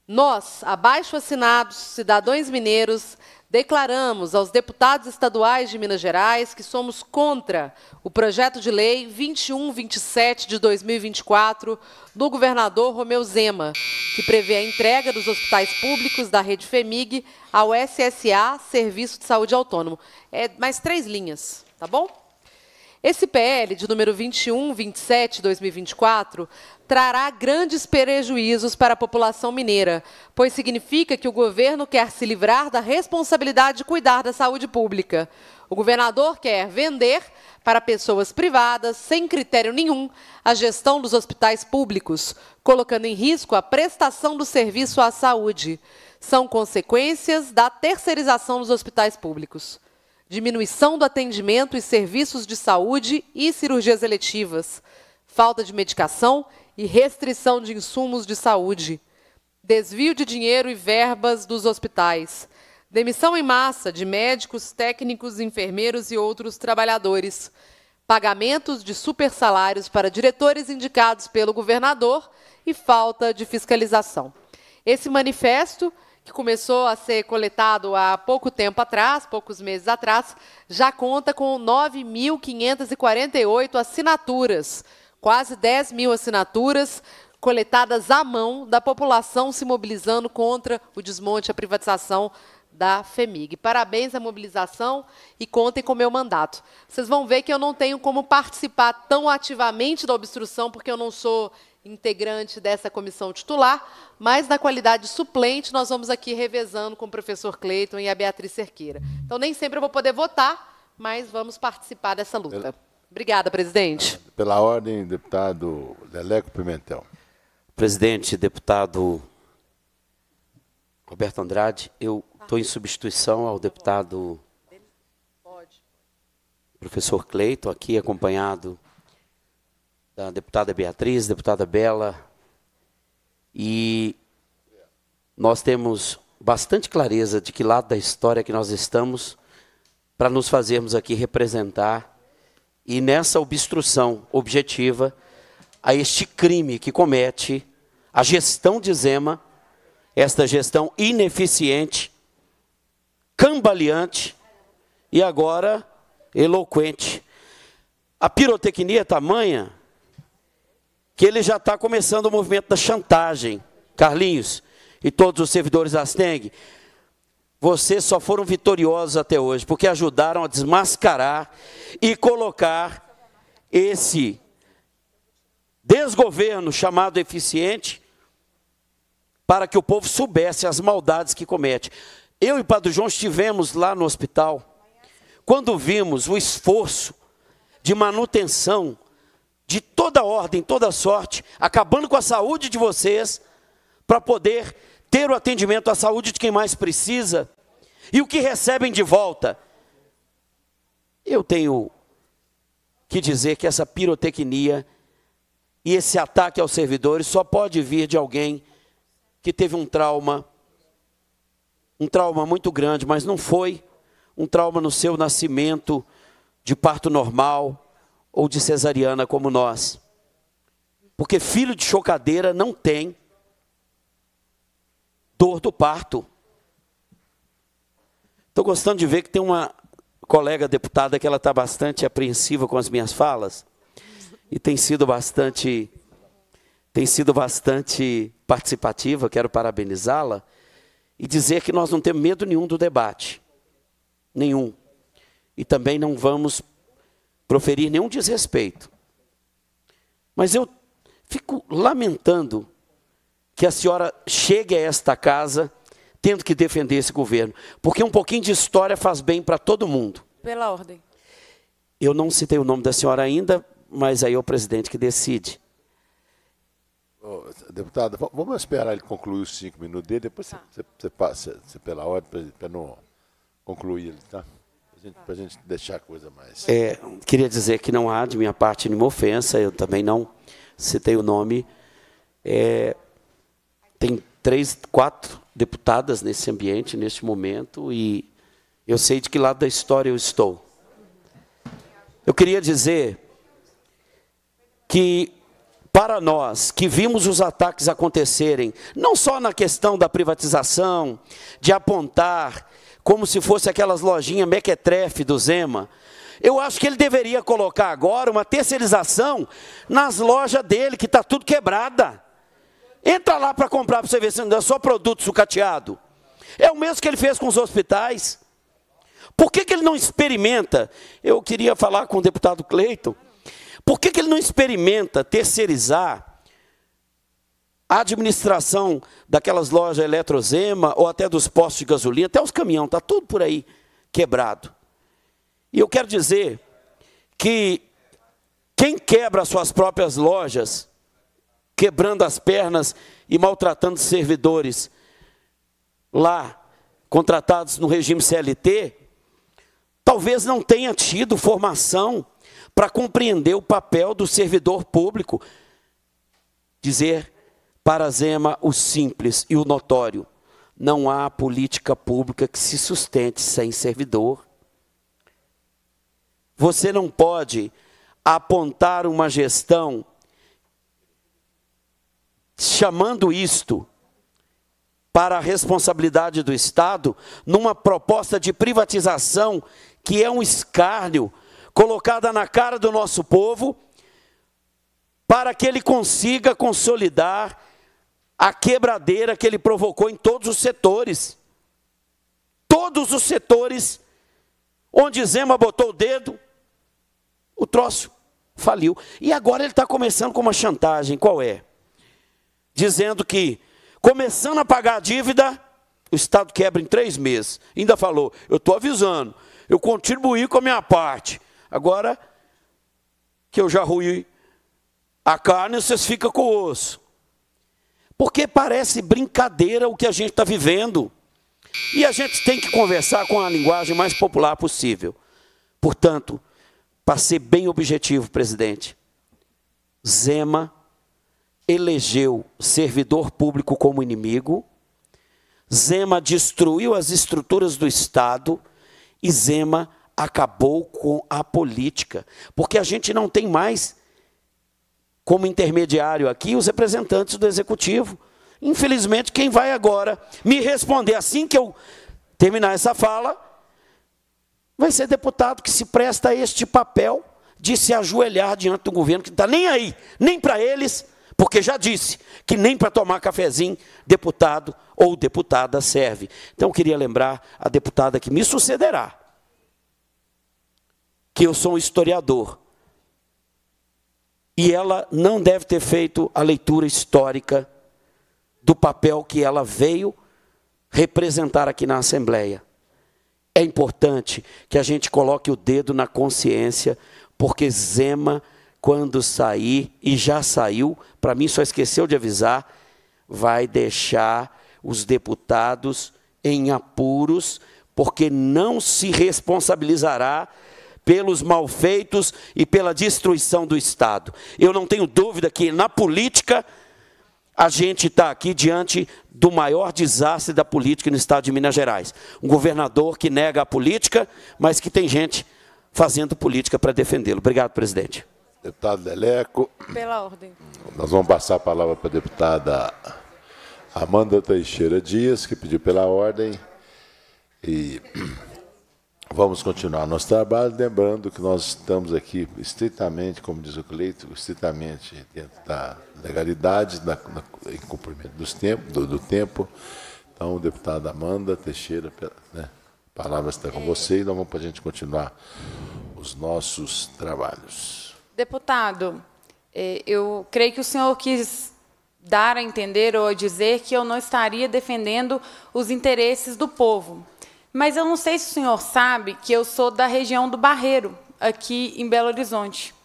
S6: Nós, abaixo assinados, cidadãos mineiros, declaramos aos deputados estaduais de Minas Gerais que somos contra o projeto de lei 2127 de 2024 do governador Romeu Zema, que prevê a entrega dos hospitais públicos da rede FEMIG ao SSA, Serviço de Saúde Autônomo. É mais três linhas, tá bom? Esse PL de número 2127 de 2024 trará grandes prejuízos para a população mineira, pois significa que o governo quer se livrar da responsabilidade de cuidar da saúde pública. O governador quer vender para pessoas privadas, sem critério nenhum, a gestão dos hospitais públicos, colocando em risco a prestação do serviço à saúde. São consequências da terceirização dos hospitais públicos. Diminuição do atendimento e serviços de saúde e cirurgias eletivas, falta de medicação e restrição de insumos de saúde, desvio de dinheiro e verbas dos hospitais, demissão em massa de médicos, técnicos, enfermeiros e outros trabalhadores, pagamentos de supersalários para diretores indicados pelo governador e falta de fiscalização. Esse manifesto, que começou a ser coletado há pouco tempo atrás, poucos meses atrás, já conta com 9.548 assinaturas quase 10 mil assinaturas coletadas à mão da população se mobilizando contra o desmonte e a privatização da FEMIG. Parabéns à mobilização e contem com o meu mandato. Vocês vão ver que eu não tenho como participar tão ativamente da obstrução, porque eu não sou integrante dessa comissão titular, mas na qualidade suplente nós vamos aqui revezando com o professor Cleiton e a Beatriz Cerqueira. Então nem sempre eu vou poder votar, mas vamos participar dessa luta. Obrigada, presidente.
S2: Pela ordem, deputado Leleco Pimentel.
S1: Presidente, deputado Roberto Andrade, eu estou em substituição ao deputado professor Cleito, aqui acompanhado da deputada Beatriz, deputada Bela, e nós temos bastante clareza de que lado da história que nós estamos para nos fazermos aqui representar e nessa obstrução objetiva a este crime que comete a gestão de Zema, esta gestão ineficiente, cambaleante e agora eloquente. A pirotecnia é tamanha que ele já está começando o movimento da chantagem. Carlinhos e todos os servidores da Asteng, vocês só foram vitoriosos até hoje, porque ajudaram a desmascarar e colocar esse desgoverno chamado eficiente para que o povo soubesse as maldades que comete. Eu e Padre João estivemos lá no hospital. Quando vimos o esforço de manutenção de toda ordem, toda sorte, acabando com a saúde de vocês, para poder ter o atendimento à saúde de quem mais precisa e o que recebem de volta. Eu tenho que dizer que essa pirotecnia e esse ataque aos servidores só pode vir de alguém que teve um trauma, um trauma muito grande, mas não foi um trauma no seu nascimento de parto normal ou de cesariana como nós. Porque filho de chocadeira não tem dor do parto. Estou gostando de ver que tem uma colega deputada que ela está bastante apreensiva com as minhas falas e tem sido bastante tem sido bastante participativa. Quero parabenizá-la e dizer que nós não temos medo nenhum do debate, nenhum, e também não vamos proferir nenhum desrespeito. Mas eu Fico lamentando que a senhora chegue a esta casa tendo que defender esse governo, porque um pouquinho de história faz bem para todo mundo.
S4: Pela ordem.
S1: Eu não citei o nome da senhora ainda, mas aí é o presidente que decide.
S2: Ô, Deputada, vamos esperar ele concluir os cinco minutos dele, depois você, você, você passa você pela ordem para não concluir ele, tá? Para a gente deixar a coisa mais.
S1: É, queria dizer que não há de minha parte nenhuma ofensa, eu também não citei o nome. É, tem três, quatro deputadas nesse ambiente, neste momento, e eu sei de que lado da história eu estou. Eu queria dizer que, para nós que vimos os ataques acontecerem, não só na questão da privatização, de apontar como se fosse aquelas lojinhas mequetrefe do Zema, eu acho que ele deveria colocar agora uma terceirização nas lojas dele, que está tudo quebrada. Entra lá para comprar para você ver se não é só produto sucateado. É o mesmo que ele fez com os hospitais. Por que, que ele não experimenta? Eu queria falar com o deputado Cleiton. Por que, que ele não experimenta terceirizar a administração daquelas lojas Eletrozema ou até dos postos de gasolina, até os caminhões, está tudo por aí quebrado. E eu quero dizer que quem quebra suas próprias lojas, quebrando as pernas e maltratando servidores lá, contratados no regime CLT, talvez não tenha tido formação para compreender o papel do servidor público. Dizer para Zema o simples e o notório: não há política pública que se sustente sem servidor. Você não pode apontar uma gestão chamando isto para a responsabilidade do Estado numa proposta de privatização que é um escárnio colocada na cara do nosso povo para que ele consiga consolidar a quebradeira que ele provocou em todos os setores. Todos os setores onde Zema botou o dedo, o troço faliu. E agora ele está começando com uma chantagem, qual é? Dizendo que, começando a pagar a dívida, o Estado quebra em três meses. Ainda falou, eu estou avisando, eu contribuí com a minha parte. Agora que eu já ruí a carne, vocês ficam com o osso. Porque parece brincadeira o que a gente está vivendo. E a gente tem que conversar com a linguagem mais popular possível. Portanto, para ser bem objetivo, presidente, Zema elegeu servidor público como inimigo, Zema destruiu as estruturas do Estado e Zema acabou com a política. Porque a gente não tem mais como intermediário aqui os representantes do executivo. Infelizmente, quem vai agora me responder assim que eu terminar essa fala, vai ser deputado que se presta a este papel de se ajoelhar diante do governo que não está nem aí, nem para eles, porque já disse que nem para tomar cafezinho deputado ou deputada serve. Então, eu queria lembrar a deputada que me sucederá, que eu sou um historiador. E ela não deve ter feito a leitura histórica do papel que ela veio representar aqui na Assembleia. É importante que a gente coloque o dedo na consciência, porque Zema, quando sair, e já saiu, para mim só esqueceu de avisar, vai deixar os deputados em apuros, porque não se responsabilizará pelos malfeitos e pela destruição do Estado. Eu não tenho dúvida que na política a gente está aqui diante do maior desastre da política no estado de Minas Gerais. Um governador que nega a política, mas que tem gente fazendo política para defendê-lo. Obrigado, presidente.
S2: Deputado Leleco,
S4: Pela ordem.
S2: nós vamos passar a palavra para a deputada Amanda Teixeira Dias, que pediu pela ordem. E vamos continuar nosso trabalho, lembrando que nós estamos aqui estritamente, como diz o Cleito, estritamente dentro da legalidade, da, em cumprimento dos tempos, do, do tempo. Então, deputada Amanda Teixeira, né, a palavra está com você e nós vamos para a gente continuar os nossos trabalhos.
S4: Deputado, É, eu creio que o senhor quis dar a entender ou dizer que eu não estaria defendendo os interesses do povo. Mas eu não sei se o senhor sabe que eu sou da região do Barreiro, aqui em Belo Horizonte.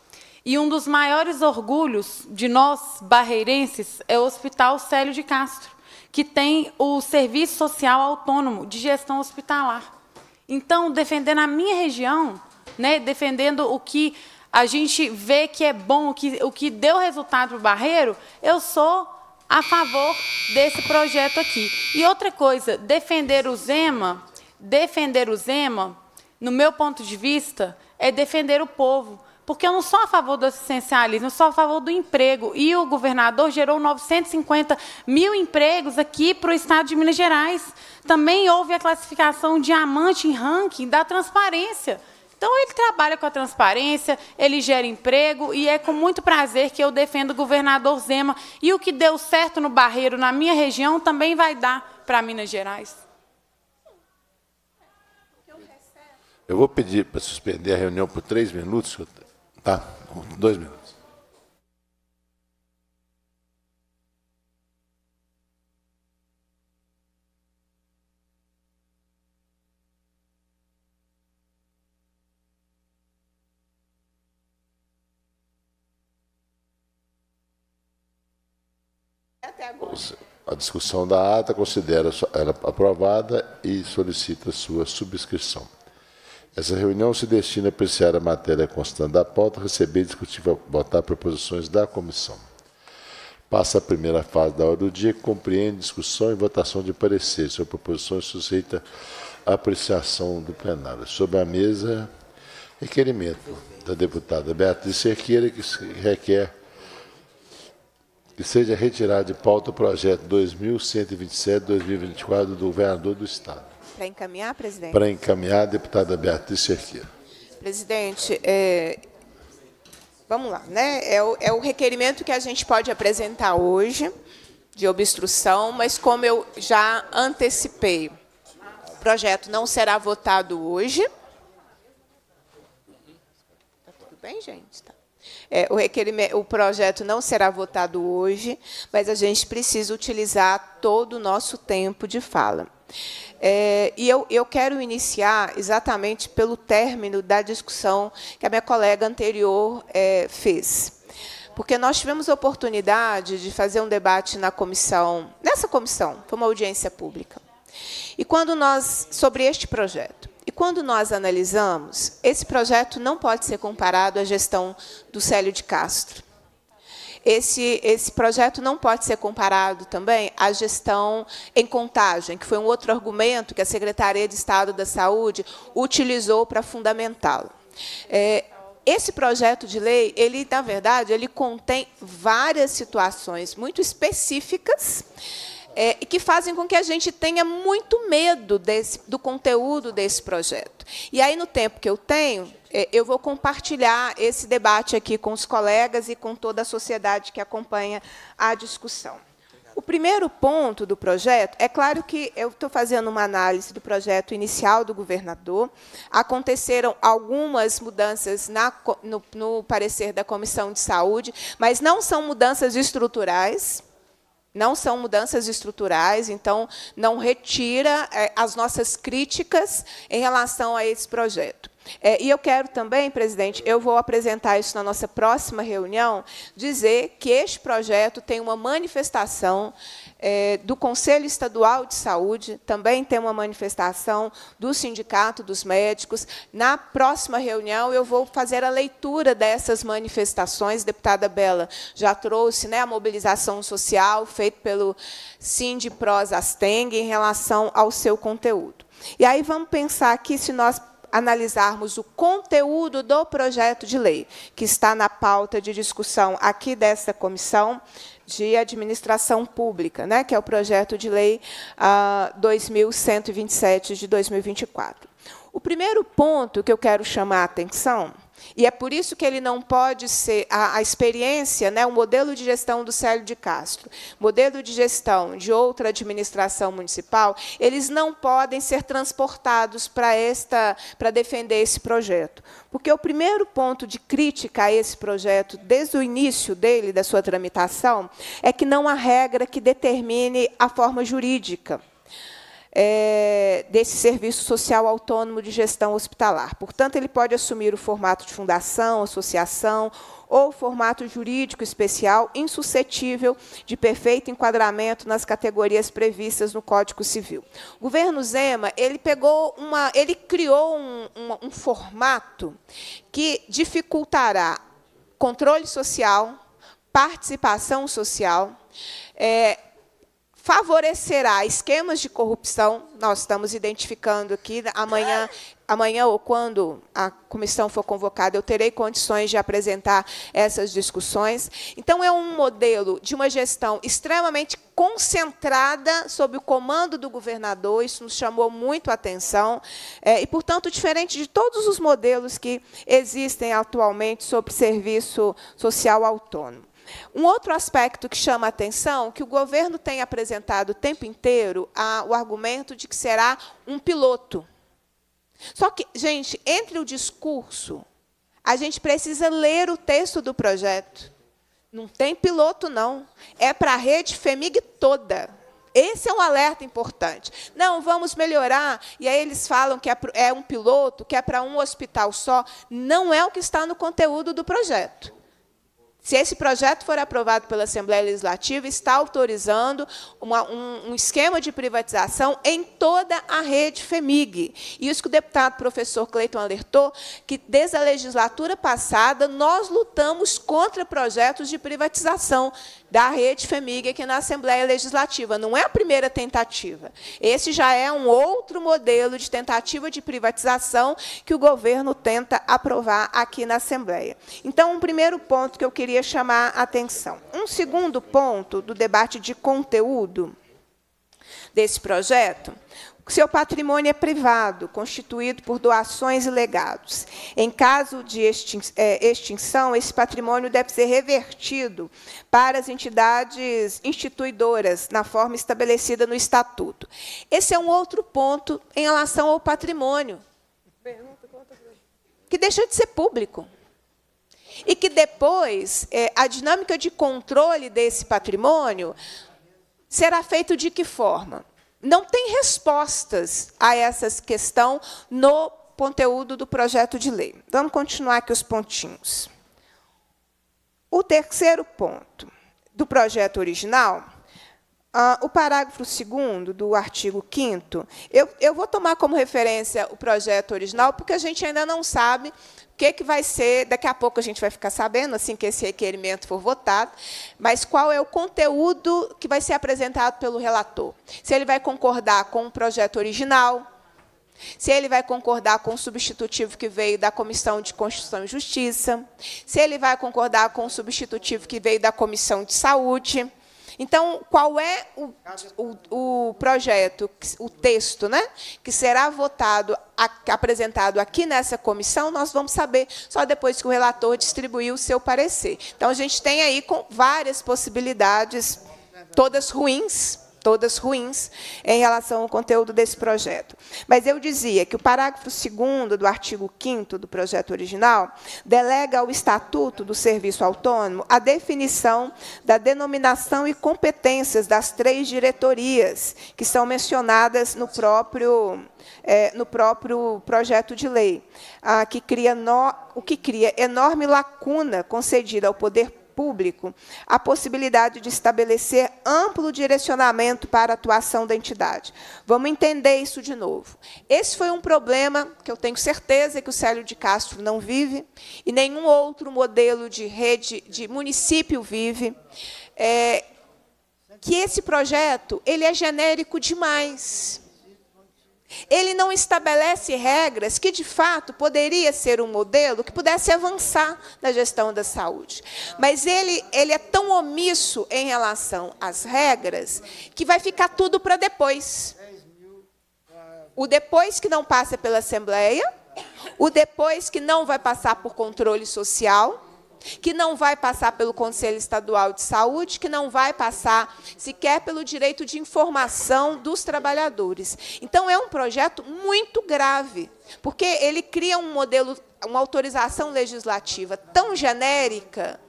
S4: E um dos maiores orgulhos de nós, barreirenses, é o Hospital Célio de Castro, que tem o Serviço Social Autônomo de Gestão Hospitalar. Então, defendendo a minha região, né, defendendo o que a gente vê que é bom, o que, o que deu resultado para o Barreiro, eu sou a favor desse projeto aqui. E outra coisa, defender o Zema, defender o Zema, no meu ponto de vista, é defender o povo. Porque eu não sou a favor do assistencialismo, eu sou a favor do emprego. E o governador gerou 950 mil empregos aqui para o estado de Minas Gerais. Também houve a classificação diamante em ranking da transparência. Então, ele trabalha com a transparência, ele gera emprego, e é com muito prazer que eu defendo o governador Zema. E o que deu certo no Barreiro, na minha região, também vai dar para Minas Gerais.
S2: Eu vou pedir para suspender a reunião por três minutos, tá? Dois minutos. A discussão da ata considera ela aprovada e solicita sua subscrição. Essa reunião se destina a apreciar a matéria constante da pauta, receber, discutir e votar proposições da comissão. Passa a primeira fase da ordem do dia, que compreende discussão e votação de pareceres sobre proposições sujeitas à apreciação do plenário. Sobre a mesa, requerimento da deputada Beatriz Cerqueira, que requer que seja retirado de pauta o projeto 2127-2024 do governador do Estado.
S3: Para encaminhar, presidente?
S2: Para encaminhar, deputada Beatriz Cerqueira.
S3: Presidente, é, vamos lá, né? É o, é o requerimento que a gente pode apresentar hoje de obstrução, mas como eu já antecipei, o projeto não será votado hoje. Está tudo bem, gente? Tá. É, o, requerimento, o projeto não será votado hoje, mas a gente precisa utilizar todo o nosso tempo de fala. É, e eu, eu quero iniciar exatamente pelo término da discussão que a minha colega anterior é, fez. Porque nós tivemos a oportunidade de fazer um debate na comissão, nessa comissão, foi uma audiência pública. E quando nós, sobre este projeto, e quando nós analisamos, esse projeto não pode ser comparado à gestão do Célio de Castro. Esse, esse projeto não pode ser comparado também à gestão em contagem, que foi um outro argumento que a Secretaria de Estado da Saúde utilizou para fundamentá-lo. É, esse projeto de lei, ele, na verdade, ele contém várias situações muito específicas é, que fazem com que a gente tenha muito medo desse, do conteúdo desse projeto. E aí, no tempo que eu tenho, eu vou compartilhar esse debate aqui com os colegas e com toda a sociedade que acompanha a discussão. O primeiro ponto do projeto, é claro que eu estou fazendo uma análise do projeto inicial do governador. Aconteceram algumas mudanças na, no, no parecer da Comissão de Saúde, mas não são mudanças estruturais. Não são mudanças estruturais, então não retira é, as nossas críticas em relação a esse projeto. É, e eu quero também, presidente, eu vou apresentar isso na nossa próxima reunião, dizer que este projeto tem uma manifestação é, do Conselho Estadual de Saúde, também tem uma manifestação do Sindicato dos Médicos. Na próxima reunião, eu vou fazer a leitura dessas manifestações. A deputada Bela já trouxe né, a mobilização social feita pelo Sindipros Asteng em relação ao seu conteúdo. E aí vamos pensar aqui se nós analisarmos o conteúdo do projeto de lei, que está na pauta de discussão aqui dessa comissão de administração pública, né, que é o projeto de lei ah, 2127 de 2024. O primeiro ponto que eu quero chamar a atenção E é por isso que ele não pode ser a, a, experiência, né, o modelo de gestão do Célio de Castro, modelo de gestão de outra administração municipal, eles não podem ser transportados para esta para defender esse projeto. Porque o primeiro ponto de crítica a esse projeto, desde o início dele, da sua tramitação, é que não há regra que determine a forma jurídica é, desse serviço social autônomo de gestão hospitalar. Portanto, ele pode assumir o formato de fundação, associação ou formato jurídico especial insuscetível de perfeito enquadramento nas categorias previstas no Código Civil. O governo Zema ele pegou uma, ele criou um, um, um formato que dificultará controle social, participação social, é, favorecerá esquemas de corrupção. Nós estamos identificando aqui amanhã, amanhã ou quando a comissão for convocada, eu terei condições de apresentar essas discussões. Então é um modelo de uma gestão extremamente concentrada sob o comando do governador. Isso nos chamou muito a atenção é, e, portanto, diferente de todos os modelos que existem atualmente sobre serviço social autônomo. Um outro aspecto que chama a atenção, que o governo tem apresentado o tempo inteiro a, o argumento de que será um piloto. Só que, gente, entre o discurso, a gente precisa ler o texto do projeto. Não tem piloto, não. É para a rede FEMIG toda. Esse é um alerta importante. Não, vamos melhorar. E aí eles falam que é, é um piloto, que é para um hospital só. Não é o que está no conteúdo do projeto. Se esse projeto for aprovado pela Assembleia Legislativa, está autorizando uma, um, um, esquema de privatização em toda a rede FEMIG. Isso que o deputado professor Cleiton alertou, que desde a legislatura passada nós lutamos contra projetos de privatização da rede FEMIG aqui na Assembleia Legislativa. Não é a primeira tentativa. Esse já é um outro modelo de tentativa de privatização que o governo tenta aprovar aqui na Assembleia. Então, um primeiro ponto que eu queria chamar a atenção. Um segundo ponto do debate de conteúdo desse projeto seu patrimônio é privado, constituído por doações e legados. Em caso de é, extinção, esse patrimônio deve ser revertido para as entidades instituidoras, na forma estabelecida no Estatuto. Esse é um outro ponto em relação ao patrimônio, que deixa de ser público. E que depois, é, a dinâmica de controle desse patrimônio será feito de que forma? Não tem respostas a essa questão no conteúdo do projeto de lei. Vamos continuar aqui os pontinhos. O terceiro ponto do projeto original, uh, o parágrafo 2 do artigo 5 eu, eu vou tomar como referência o projeto original, porque a gente ainda não sabe que, que vai ser, daqui a pouco a gente vai ficar sabendo, assim que esse requerimento for votado, mas qual é o conteúdo que vai ser apresentado pelo relator. Se ele vai concordar com o projeto original, se ele vai concordar com o substitutivo que veio da Comissão de Constituição e Justiça, se ele vai concordar com o substitutivo que veio da Comissão de Saúde, então, qual é o, o, o projeto, o texto, né, que será votado, apresentado aqui nessa comissão, nós vamos saber só depois que o relator distribuir o seu parecer. Então, a gente tem aí com várias possibilidades, todas ruins, todas ruins em relação ao conteúdo desse projeto. Mas eu dizia que o parágrafo 2 do artigo 5 do projeto original delega ao Estatuto do Serviço Autônomo a definição da denominação e competências das três diretorias que são mencionadas no próprio é, no próprio projeto de lei, que cria no, o que cria enorme lacuna concedida ao poder público a possibilidade de estabelecer amplo direcionamento para a atuação da entidade. Vamos entender isso de novo. Esse foi um problema que eu tenho certeza que o Célio de Castro não vive e nenhum outro modelo de rede de município vive. É, que esse projeto ele é genérico demais. Ele não estabelece regras que, de fato, poderia ser um modelo que pudesse avançar na gestão da saúde. Mas ele, ele é tão omisso em relação às regras que vai ficar tudo para depois. O depois que não passa pela Assembleia O depois que não vai passar por controle social, que não vai passar pelo Conselho Estadual de Saúde, que não vai passar sequer pelo direito de informação dos trabalhadores. Então, é um projeto muito grave, porque ele cria um modelo, uma autorização legislativa tão genérica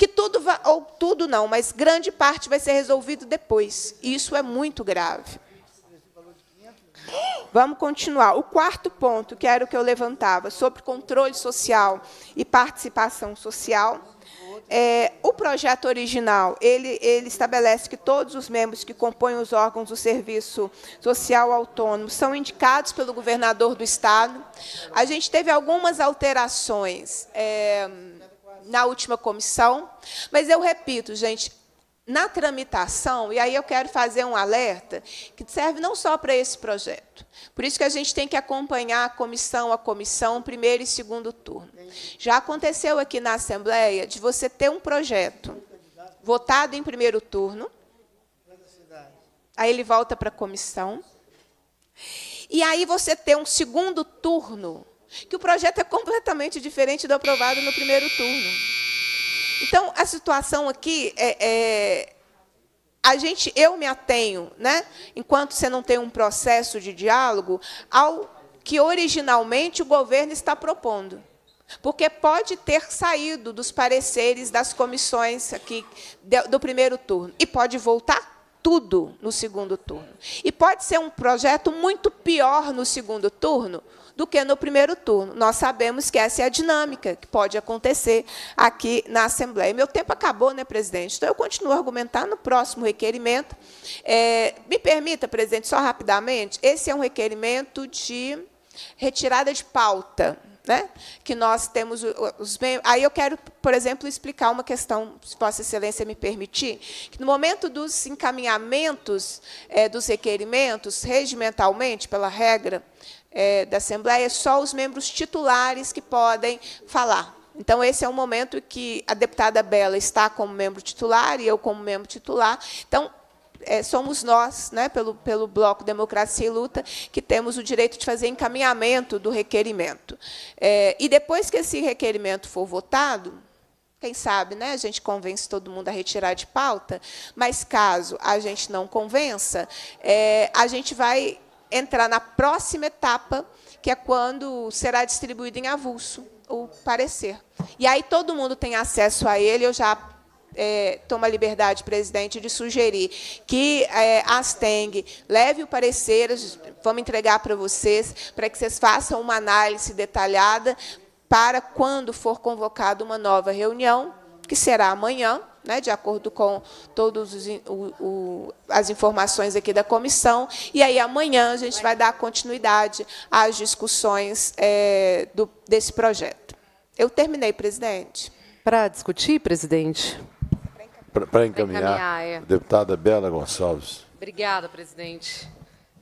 S3: que tudo vai, ou tudo não, mas grande parte vai ser resolvido depois. E isso é muito grave. Vamos continuar. O quarto ponto, que era o que eu levantava, sobre controle social e participação social. É, o projeto original ele, ele estabelece que todos os membros que compõem os órgãos do Serviço Social Autônomo são indicados pelo governador do Estado. A gente teve algumas alterações é, na última comissão, mas eu repito, gente, na tramitação, e aí eu quero fazer um alerta, que serve não só para esse projeto. Por isso que a gente tem que acompanhar a comissão a comissão, primeiro e segundo turno. Já aconteceu aqui na Assembleia de você ter um projeto votado em primeiro turno, aí ele volta para a comissão, e aí você ter um segundo turno, que o projeto é completamente diferente do aprovado no primeiro turno. Então, a situação aqui é, é, a gente, eu me atenho, né, enquanto você não tem um processo de diálogo, ao que originalmente o governo está propondo. Porque pode ter saído dos pareceres das comissões aqui do primeiro turno e pode voltar tudo no segundo turno. E pode ser um projeto muito pior no segundo turno, do que no primeiro turno. Nós sabemos que essa é a dinâmica que pode acontecer aqui na Assembleia. Meu tempo acabou, né, presidente? Então, eu continuo a argumentar no próximo requerimento. É, me permita, presidente, só rapidamente, esse é um requerimento de retirada de pauta. Né? que nós temos os aí eu quero por exemplo explicar uma questão se vossa excelência me permitir que no momento dos encaminhamentos é, dos requerimentos regimentalmente pela regra é, da Assembleia, só os membros titulares que podem falar. Então, esse é o momento que a deputada Bela está como membro titular e eu como membro titular. Então, é, somos nós, né, pelo, pelo Bloco Democracia e Luta, que temos o direito de fazer encaminhamento do requerimento. É, e depois que esse requerimento for votado, quem sabe, né, a gente convence todo mundo a retirar de pauta, mas caso a gente não convença, é, a gente vai entrar na próxima etapa, que é quando será distribuído em avulso o parecer. E aí todo mundo tem acesso a ele, eu já é, tomo a liberdade, presidente, de sugerir que é, a Asteng leve o parecer, vamos entregar para vocês, para que vocês façam uma análise detalhada para quando for convocada uma nova reunião, que será amanhã, né, de acordo com todas as informações aqui da comissão. E aí, amanhã, a gente vai dar continuidade às discussões é, do, desse projeto. Eu terminei, presidente.
S6: Para discutir, presidente?
S2: Para encaminhar, encaminhar é. deputada Bela Gonçalves.
S6: Obrigada, presidente.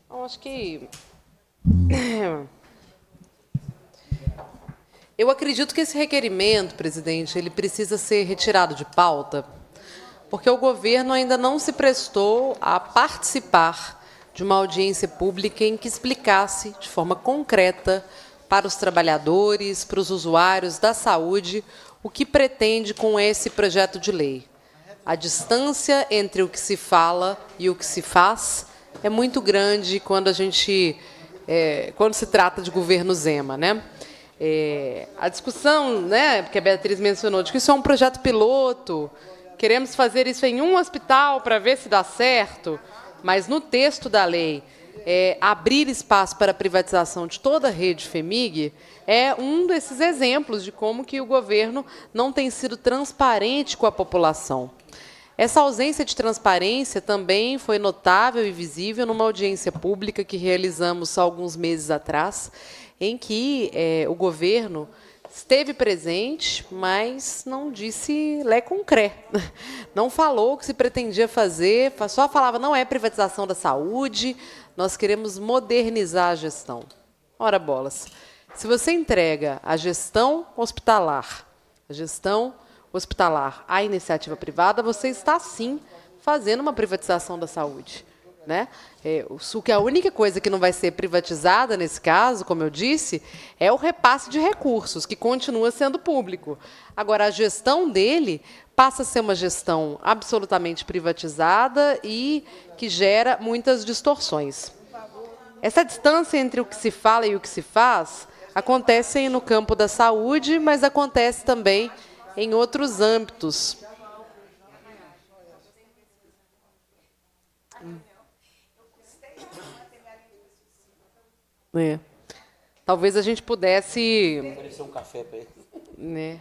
S6: Bom, acho que Eu acredito que esse requerimento, presidente, ele precisa ser retirado de pauta, porque o governo ainda não se prestou a participar de uma audiência pública em que explicasse de forma concreta para os trabalhadores, para os usuários da saúde, o que pretende com esse projeto de lei. A distância entre o que se fala e o que se faz é muito grande quando a gente, é, quando se trata de governo Zema, né? É, a discussão, né, que a Beatriz mencionou, de que isso é um projeto piloto, queremos fazer isso em um hospital para ver se dá certo, mas no texto da lei, é, abrir espaço para a privatização de toda a rede FEMIG é um desses exemplos de como que o governo não tem sido transparente com a população. Essa ausência de transparência também foi notável e visível numa audiência pública que realizamos alguns meses atrás, em que é, o governo esteve presente, mas não disse lé concré. Não falou o que se pretendia fazer, só falava não é privatização da saúde, nós queremos modernizar a gestão. Ora bolas. Se você entrega a gestão hospitalar, a gestão hospitalar à iniciativa privada, você está sim fazendo uma privatização da saúde. Né? É, o que a única coisa que não vai ser privatizada nesse caso, como eu disse, é o repasse de recursos, que continua sendo público. Agora, a gestão dele passa a ser uma gestão absolutamente privatizada e que gera muitas distorções. Essa distância entre o que se fala e o que se faz acontece no campo da saúde, mas acontece também em outros âmbitos. É. Talvez a gente pudesse. Oferecer um café para ele. Né?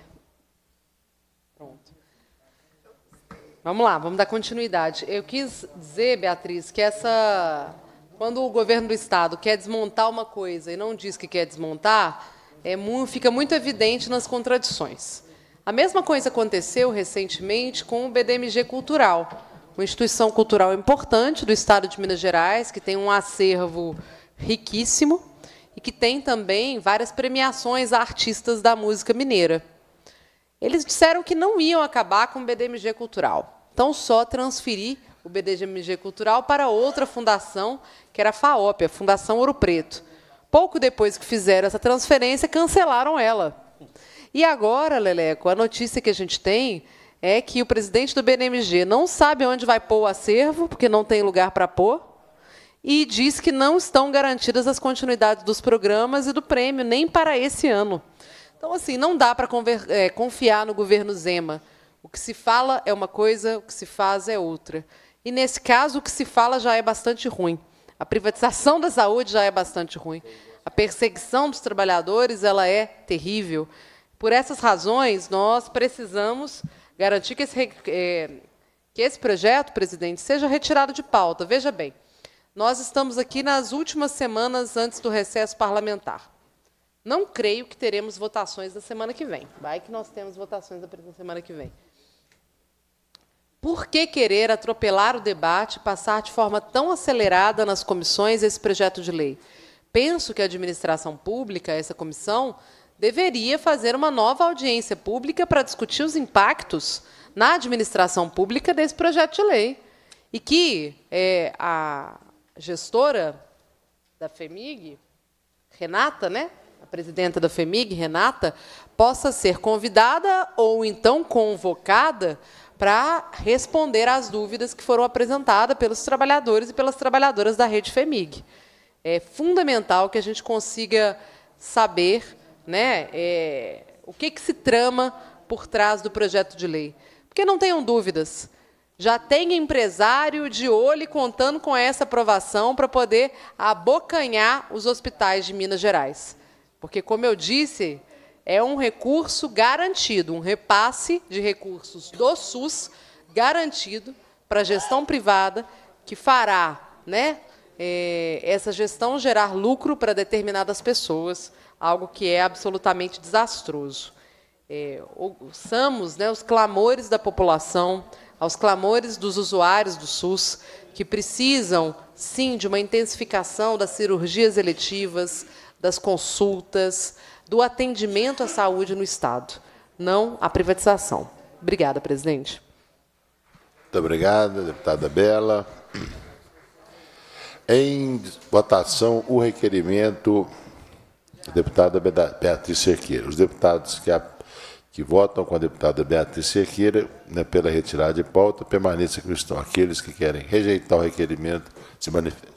S6: Pronto. Vamos lá, vamos dar continuidade. Eu quis dizer, Beatriz, que essa. Quando o governo do Estado quer desmontar uma coisa e não diz que quer desmontar, é, fica muito evidente nas contradições. A mesma coisa aconteceu recentemente com o BDMG Cultural, uma instituição cultural importante do Estado de Minas Gerais, que tem um acervo riquíssimo e que tem também várias premiações a artistas da música mineira. Eles disseram que não iam acabar com o BDMG Cultural, então só transferir o BDMG Cultural para outra fundação, que era a FAOP, a Fundação Ouro Preto. Pouco depois que fizeram essa transferência, cancelaram ela. E agora, Leleco, a notícia que a gente tem é que o presidente do BNMG não sabe onde vai pôr o acervo, porque não tem lugar para pôr, e diz que não estão garantidas as continuidades dos programas e do prêmio, nem para esse ano. Então, assim, não dá para é, confiar no governo Zema. O que se fala é uma coisa, o que se faz é outra. E, nesse caso, o que se fala já é bastante ruim. A privatização da saúde já é bastante ruim. A perseguição dos trabalhadores ela é terrível. Por essas razões, nós precisamos garantir que esse, é, que esse projeto, presidente, seja retirado de pauta. Veja bem, nós estamos aqui nas últimas semanas antes do recesso parlamentar. Não creio que teremos votações na semana que vem. Vai que nós temos votações na semana que vem. Por que querer atropelar o debate passar de forma tão acelerada nas comissões esse projeto de lei? Penso que a administração pública, essa comissão, deveria fazer uma nova audiência pública para discutir os impactos na administração pública desse projeto de lei. E que é, a, gestora da FEMIG, Renata, né? A presidenta da FEMIG, Renata, possa ser convidada ou então convocada para responder às dúvidas que foram apresentadas pelos trabalhadores e pelas trabalhadoras da rede FEMIG. É fundamental que a gente consiga saber né, é, o que, que se trama por trás do projeto de lei. Porque não tenham dúvidas, já tem empresário de olho contando com essa aprovação para poder abocanhar os hospitais de Minas Gerais. Porque, como eu disse, é um recurso garantido, um repasse de recursos do SUS garantido para a gestão privada, que fará né, é, essa gestão gerar lucro para determinadas pessoas, algo que é absolutamente desastroso. É, né, os clamores da população, aos clamores dos usuários do SUS, que precisam, sim, de uma intensificação das cirurgias eletivas, das consultas, do atendimento à saúde no Estado, não a privatização. Obrigada, presidente.
S2: Muito obrigado, deputada Bela. Em votação, o requerimento deputada Beatriz Cerqueira. Os deputados que a que votam com a deputada Beatriz Cerqueira né, pela retirada de pauta, permaneçam como estão. Aqueles que querem rejeitar o requerimento, se manifestem.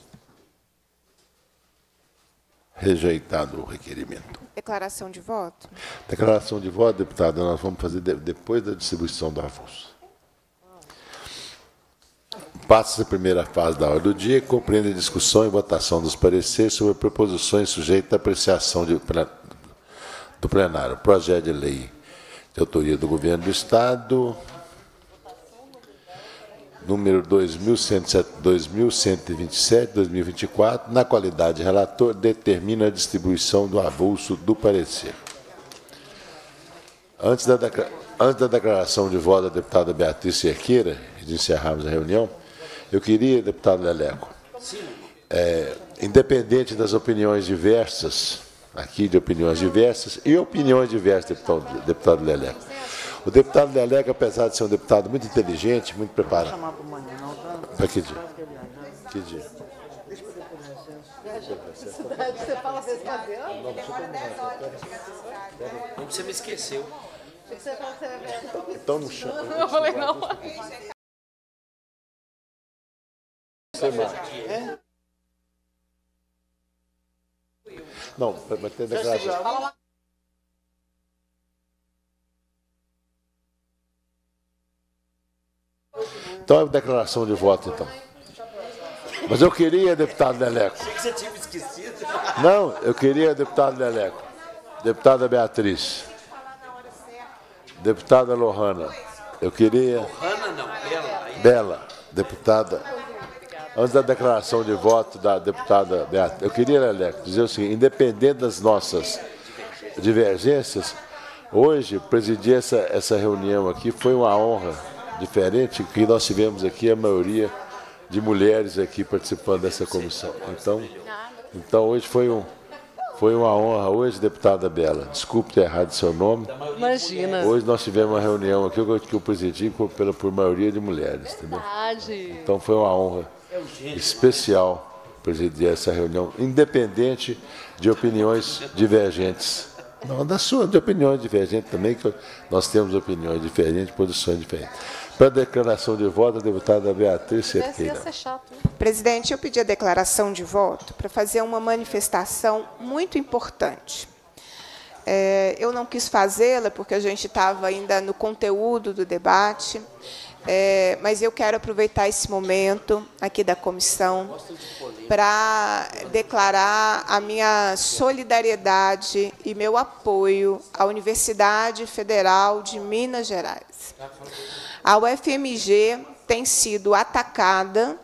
S2: Rejeitado o requerimento.
S3: Declaração de voto.
S2: Declaração de voto, deputada, nós vamos fazer depois da distribuição do avulso. Passa a primeira fase da ordem do dia, compreende a discussão e votação dos pareceres sobre proposições sujeitas à apreciação de, do plenário. Projeto de lei de autoria do Governo do Estado, número 2127-2024, na qualidade de relator, determina a distribuição do avulso do parecer. Antes da, antes da declaração de voto da deputada Beatriz Cerqueira, de encerrarmos a reunião, eu queria, deputado Leleco, é, independente das opiniões diversas, aqui de opiniões diversas e opiniões diversas, deputado, deputado Leleco. O deputado Leleca, apesar de ser um deputado muito inteligente, muito preparado. Para que dia? Que dia?
S6: Você fala
S1: Não, você me esqueceu.
S2: Então não chama.
S6: Eu falei, não.
S2: Você mais. Não, vai ter declaração. Então é declaração de voto, então. Mas eu queria, deputado Leleco.
S1: Você tinha esquecido?
S2: Não, eu queria, deputado Leleco. Deputada Beatriz. Deputada Lohana. Eu queria.
S1: Ana não, Bela.
S2: Bela, deputada. Antes da declaração de voto da deputada Beatriz, eu queria, Leleco, dizer o seguinte: independente das nossas divergências, hoje presidir essa, essa reunião aqui foi uma honra diferente, que nós tivemos aqui a maioria de mulheres aqui participando dessa comissão. Então, então hoje foi, um, foi uma honra. Hoje, deputada Bela, desculpe ter errado seu nome.
S6: Imagina.
S2: Hoje nós tivemos uma reunião aqui que eu, que eu presidi por, pela, por maioria de mulheres. Entendeu?
S6: Verdade.
S2: Então foi uma honra especial presidir essa reunião, independente de opiniões divergentes. Não, da sua, de opiniões divergentes também, que nós temos opiniões diferentes, posições diferentes. Para a declaração de voto, a deputada Beatriz Cerqueira.
S6: ser chato. né?
S3: Presidente, eu pedi a declaração de voto para fazer uma manifestação muito importante. É, eu não quis fazê-la porque a gente estava ainda no conteúdo do debate, é, mas eu quero aproveitar esse momento aqui da comissão para declarar a minha solidariedade e meu apoio à Universidade Federal de Minas Gerais. A UFMG tem sido atacada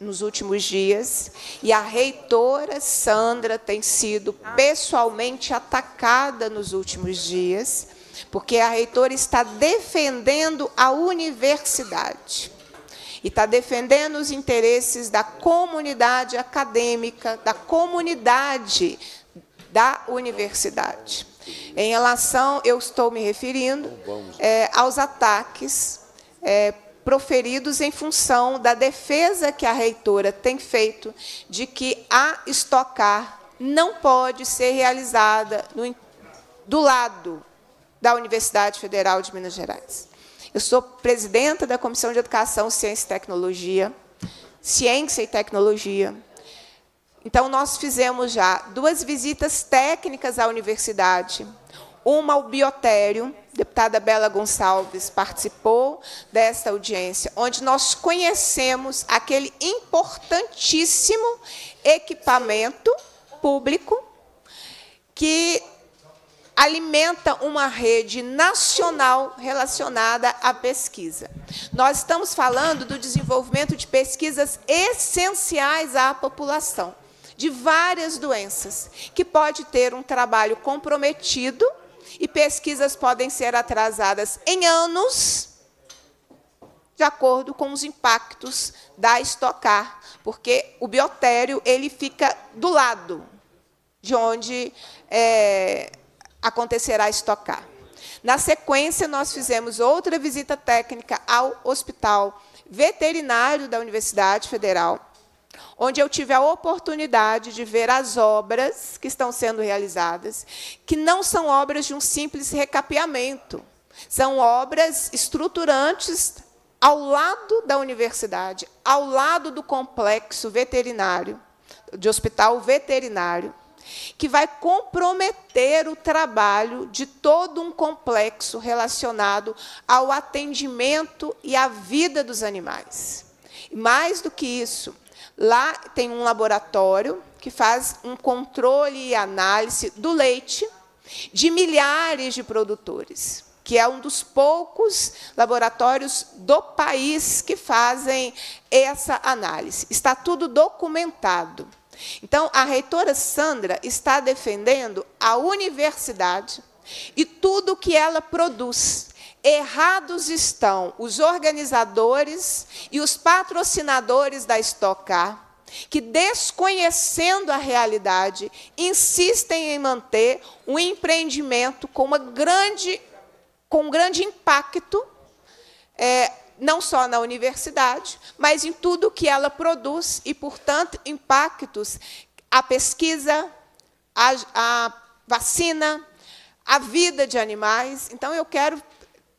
S3: nos últimos dias e a reitora Sandra tem sido pessoalmente atacada nos últimos dias, porque a reitora está defendendo a universidade e está defendendo os interesses da comunidade acadêmica, da comunidade da universidade. Em relação, eu estou me referindo é, aos ataques é, proferidos em função da defesa que a reitora tem feito de que a estocar não pode ser realizada no do lado da Universidade Federal de Minas Gerais. Eu sou presidenta da Comissão de Educação, Ciência e Tecnologia, Ciência e Tecnologia. Então, nós fizemos já duas visitas técnicas à universidade, uma ao biotério, a deputada Bela Gonçalves participou desta audiência, onde nós conhecemos aquele importantíssimo equipamento público que alimenta uma rede nacional relacionada à pesquisa. Nós estamos falando do desenvolvimento de pesquisas essenciais à população, de várias doenças, que pode ter um trabalho comprometido e pesquisas podem ser atrasadas em anos de acordo com os impactos da estocar, porque o biotério ele fica do lado de onde é, acontecerá estocar. Na sequência, nós fizemos outra visita técnica ao Hospital Veterinário da Universidade Federal, onde eu tive a oportunidade de ver as obras que estão sendo realizadas, que não são obras de um simples recapeamento, são obras estruturantes ao lado da universidade, ao lado do complexo veterinário, de hospital veterinário, que vai comprometer o trabalho de todo um complexo relacionado ao atendimento e à vida dos animais. Mais do que isso, lá tem um laboratório que faz um controle e análise do leite de milhares de produtores, que é um dos poucos laboratórios do país que fazem essa análise. Está tudo documentado. Então, a reitora Sandra está defendendo a universidade e tudo o que ela produz. Errados estão os organizadores e os patrocinadores da Estocar, que, desconhecendo a realidade, insistem em manter um empreendimento com grande com um grande impacto, é, não só na universidade, mas em tudo que ela produz e, portanto, impactos à pesquisa, à, à vacina, à vida de animais. Então, eu quero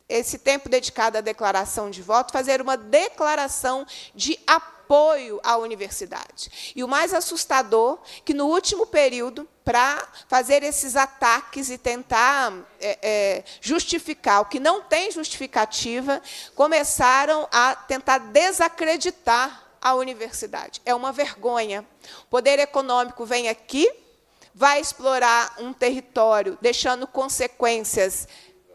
S3: esse tempo dedicado à declaração de voto, fazer uma declaração de apoio à universidade. E o mais assustador, que no último período, para fazer esses ataques e tentar é, é, justificar o que não tem justificativa, começaram a tentar desacreditar a universidade. É uma vergonha. O poder econômico vem aqui, vai explorar um território, deixando consequências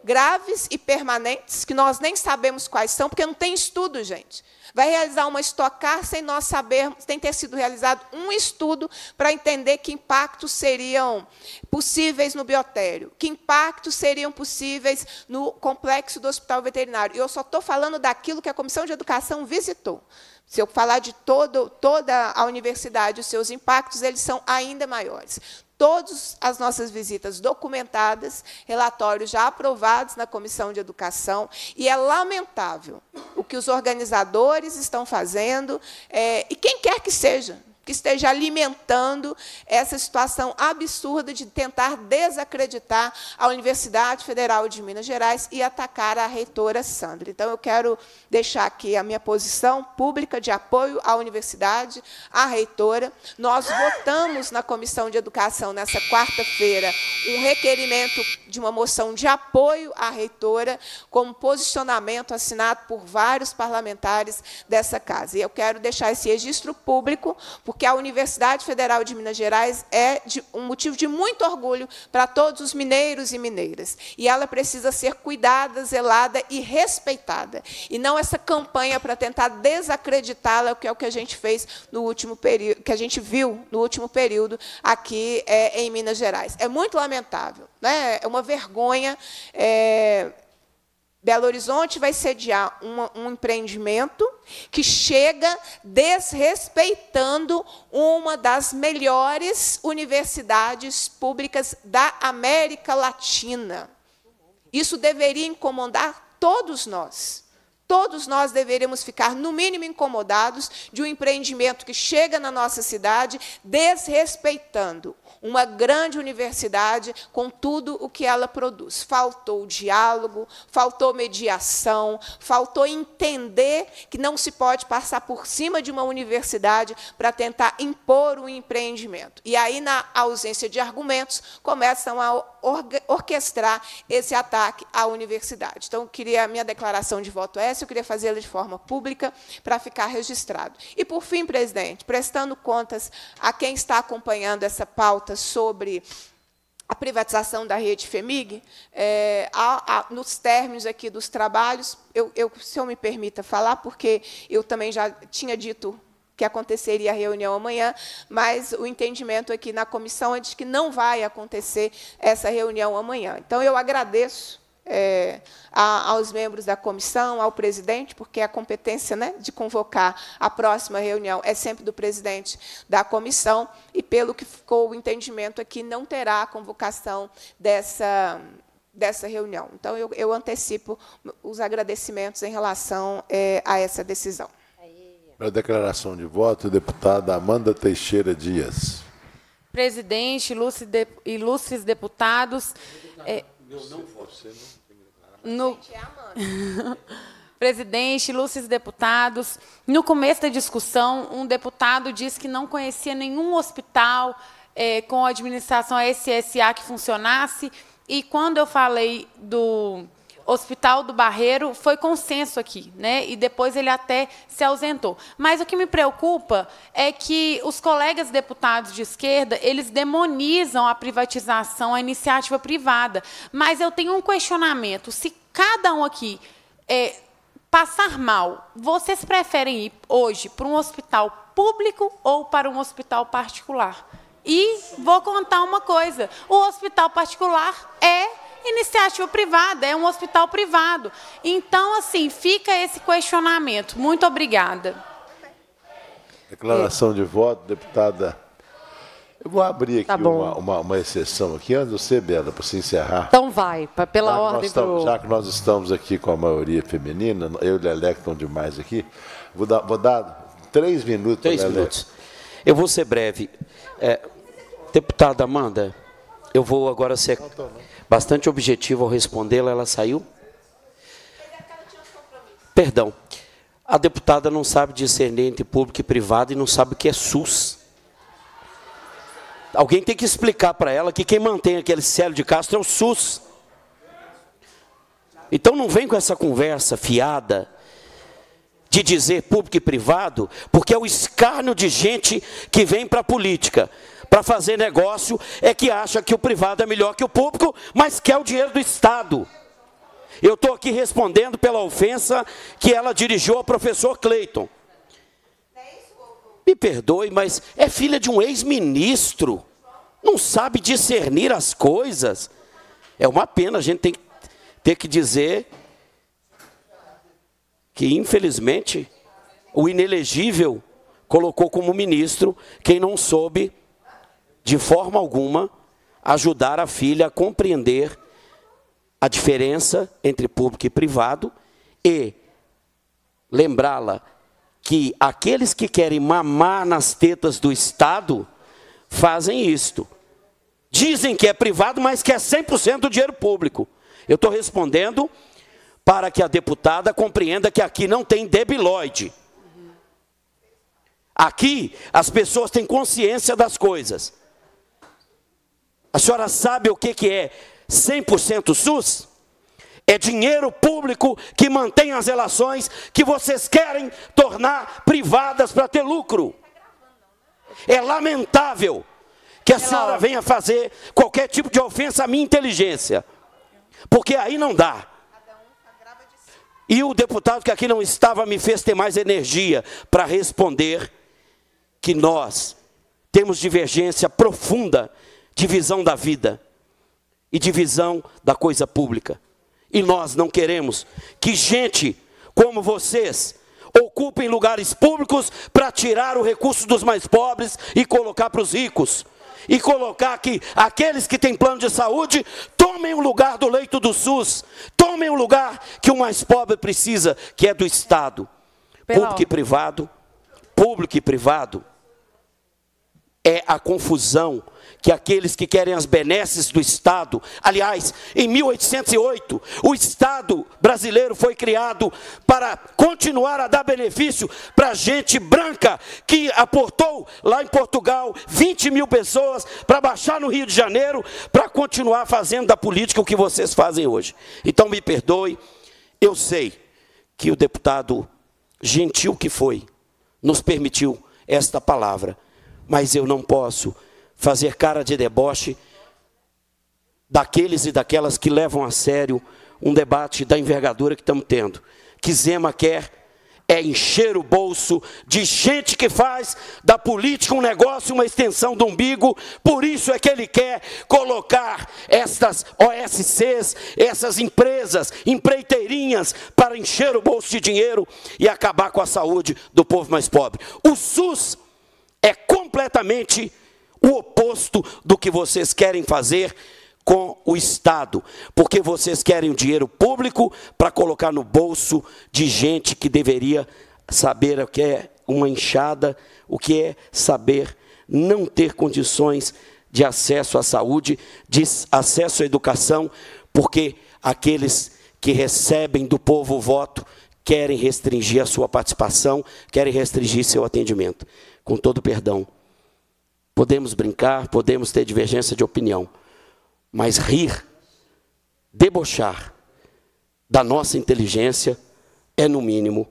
S3: graves e permanentes, que nós nem sabemos quais são, porque não tem estudo, gente. Vai realizar uma estocar sem nós sabermos, tem ter sido realizado um estudo para entender que impactos seriam possíveis no biotério, que impactos seriam possíveis no complexo do hospital veterinário. E eu só estou falando daquilo que a Comissão de Educação visitou. Se eu falar de todo, toda a universidade, os seus impactos, eles são ainda maiores todas as nossas visitas documentadas, relatórios já aprovados na Comissão de Educação, e é lamentável o que os organizadores estão fazendo, é, e quem quer que seja, que esteja alimentando essa situação absurda de tentar desacreditar a Universidade Federal de Minas Gerais e atacar a reitora Sandra. Então, eu quero deixar aqui a minha posição pública de apoio à universidade, à reitora. Nós votamos na Comissão de Educação, nessa quarta-feira, um requerimento de uma moção de apoio à reitora, como posicionamento assinado por vários parlamentares dessa casa. E eu quero deixar esse registro público, porque porque a Universidade Federal de Minas Gerais é um motivo de muito orgulho para todos os mineiros e mineiras. E ela precisa ser cuidada, zelada e respeitada. E não essa campanha para tentar desacreditá-la, que é o que a gente fez no último período, que a gente viu no último período aqui é, em Minas Gerais. É muito lamentável, né? é uma vergonha. É, Belo Horizonte vai sediar um, um, empreendimento que chega desrespeitando uma das melhores universidades públicas da América Latina. Isso deveria incomodar todos nós. Todos nós deveríamos ficar, no mínimo, incomodados de um empreendimento que chega na nossa cidade desrespeitando uma grande universidade com tudo o que ela produz. Faltou diálogo, faltou mediação, faltou entender que não se pode passar por cima de uma universidade para tentar impor um empreendimento. E aí, na ausência de argumentos, começam a orquestrar esse ataque à universidade. Então, queria a minha declaração de voto essa, eu queria fazê-la de forma pública para ficar registrado. E, por fim, presidente, prestando contas a quem está acompanhando essa pauta sobre a privatização da rede FEMIG, é, a, a, nos términos aqui dos trabalhos, eu, eu, se eu me permita falar, porque eu também já tinha dito que aconteceria a reunião amanhã, mas o entendimento aqui na comissão é de que não vai acontecer essa reunião amanhã. Então, eu agradeço é, a, aos membros da comissão, ao presidente, porque a competência né, de convocar a próxima reunião é sempre do presidente da comissão, e pelo que ficou o entendimento aqui, não terá a convocação dessa, dessa reunião. Então, eu, eu antecipo os agradecimentos em relação é, a essa decisão.
S2: Para a declaração de voto, deputada Amanda Teixeira Dias.
S4: Presidente, ilustres deputados. É, não, não, você. Presidente, ilustres deputados, no começo da discussão, um deputado disse que não conhecia nenhum hospital é, com administração SSA que funcionasse, e quando eu falei do Hospital do Barreiro foi consenso aqui, né? E depois ele até se ausentou. Mas o que me preocupa é que os colegas deputados de esquerda, eles demonizam a privatização, a iniciativa privada. Mas eu tenho um questionamento. Se cada um aqui é, passar mal, vocês preferem ir hoje para um hospital público ou para um hospital particular? E vou contar uma coisa: o hospital particular é iniciativa privada, é um hospital privado. Então, assim, fica esse questionamento. Muito obrigada.
S2: Declaração de voto, deputada. Eu vou abrir aqui
S6: Tá
S2: uma, uma, uma exceção aqui, antes de você, Bela, para você encerrar.
S6: Então vai, pa- pela
S2: já
S6: ordem
S2: estamos-
S6: pro...
S2: Já que nós estamos aqui com a maioria feminina, eu e o Lelé que estão demais aqui, vou dar, vou dar três minutos
S1: Três minutos. Eu vou ser breve. É, deputada Amanda, eu vou agora ser bastante objetivo ao respondê-la. Ela saiu? Perdão. A deputada não sabe discernir entre público e privado e não sabe o que é SUS. Alguém tem que explicar para ela que quem mantém aquele Célio de Castro é o SUS. Então não vem com essa conversa fiada de dizer público e privado, porque é o escárnio de gente que vem para a política para fazer negócio é que acha que o privado é melhor que o público, mas quer o dinheiro do Estado. Eu estou aqui respondendo pela ofensa que ela dirigiu ao professor Cleiton. Me perdoe, mas é filha de um ex-ministro. Não sabe discernir as coisas. É uma pena, a gente tem que ter que dizer que, infelizmente, o inelegível colocou como ministro quem não soube, de forma alguma, ajudar a filha a compreender a diferença entre público e privado e lembrá-la que aqueles que querem mamar nas tetas do Estado fazem isto. Dizem que é privado, mas que é 100% do dinheiro público. Eu estou respondendo para que a deputada compreenda que aqui não tem debilóide. Aqui as pessoas têm consciência das coisas. A senhora sabe o que, que é 100% SUS? É dinheiro público que mantém as relações que vocês querem tornar privadas para ter lucro. É lamentável que a senhora venha fazer qualquer tipo de ofensa à minha inteligência. Porque aí não dá. E o deputado que aqui não estava me fez ter mais energia para responder que nós temos divergência profunda de visão da vida e de visão da coisa pública. E nós não queremos que gente como vocês ocupem lugares públicos para tirar o recurso dos mais pobres e colocar para os ricos. E colocar que aqueles que têm plano de saúde tomem o lugar do leito do SUS, tomem o lugar que o mais pobre precisa, que é do Estado.
S4: Pela
S1: Público e privado, público e privado é a confusão que aqueles que querem as benesses do Estado, aliás, em 1808, o Estado brasileiro foi criado para continuar a dar benefício para gente branca que aportou lá em Portugal 20 mil pessoas para baixar no Rio de Janeiro para continuar fazendo da política o que vocês fazem hoje. Então me perdoe, eu sei que o deputado gentil que foi nos permitiu esta palavra, mas eu não posso fazer cara de deboche daqueles e daquelas que levam a sério um debate da envergadura que estamos tendo. Que Zema quer é encher o bolso de gente que faz da política um negócio, uma extensão do umbigo. Por isso é que ele quer colocar estas OSCs, essas empresas, empreiteirinhas, para encher o bolso de dinheiro e acabar com a saúde do povo mais pobre. O SUS é completamente oposto do que vocês querem fazer com o Estado, porque vocês querem o dinheiro público para colocar no bolso de gente que deveria saber o que é uma enxada, o que é saber não ter condições de acesso à saúde, de acesso à educação, porque aqueles que recebem do povo o voto querem restringir a sua participação, querem restringir seu atendimento. Com todo perdão, podemos brincar, podemos ter divergência de opinião, mas rir, debochar da nossa inteligência é no mínimo,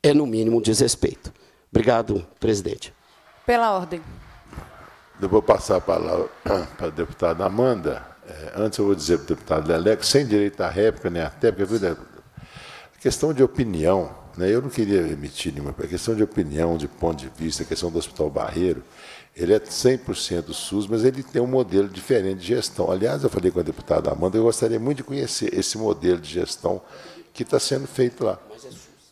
S1: é no mínimo um desrespeito. Obrigado, presidente.
S4: Pela ordem.
S2: Eu vou passar a palavra para a deputada Amanda. É, antes eu vou dizer para o deputado Leleco, sem direito à réplica nem à réplica, viu, deputado? questão de opinião, né, eu não queria emitir nenhuma, a questão de opinião, de ponto de vista, a questão do Hospital Barreiro, ele é 100% SUS, mas ele tem um modelo diferente de gestão. Aliás, eu falei com a deputada Amanda, eu gostaria muito de conhecer esse modelo de gestão que está sendo feito lá.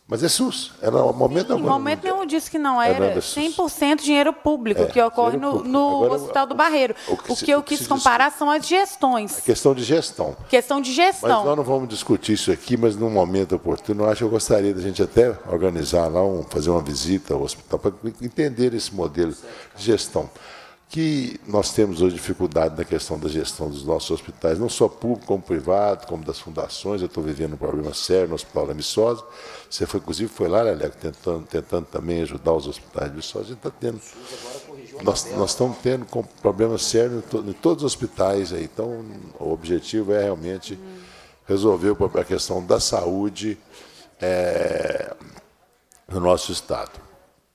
S2: Mas é SUS. Era um momento
S4: Em momento nenhum disse que não era. 100% dinheiro público, que ocorre no, no
S2: Agora,
S4: Hospital do Barreiro.
S2: o
S4: O
S2: que se-
S4: eu
S2: o que
S4: quis
S2: se
S4: comparar são as gestões.
S2: Questão de gestão.
S4: Questão de
S2: Mas
S4: gestão.
S2: nós não vamos discutir isso aqui, mas num momento oportuno, eu acho que eu gostaria da gente até organizar lá, um, fazer uma visita ao hospital para entender esse modelo de gestão. Que nós temos hoje dificuldade na questão da gestão dos nossos hospitais, não só público como privado, como das fundações. Eu estou vivendo um problema sério no Hospital da Viçosa. Você foi, inclusive, foi lá, Leleco, tentando, tentando também ajudar os hospitais de Viçosa. A gente está tendo. Nós, nós estamos tendo problemas sérios em, to- em todos os hospitais aí. Então, o objetivo é realmente resolver a questão da saúde é, no nosso estado,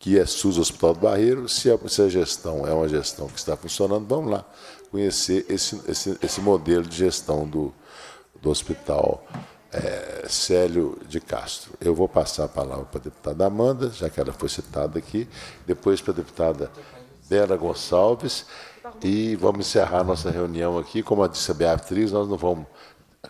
S2: que é SUS Hospital do Barreiro. Se a, se a gestão é uma gestão que está funcionando, vamos lá conhecer esse, esse, esse modelo de gestão do, do hospital é, Célio de Castro. Eu vou passar a palavra para a deputada Amanda, já que ela foi citada aqui, depois para a deputada Bela Gonçalves, e vamos encerrar nossa reunião aqui. Como disse a Beatriz, nós não vamos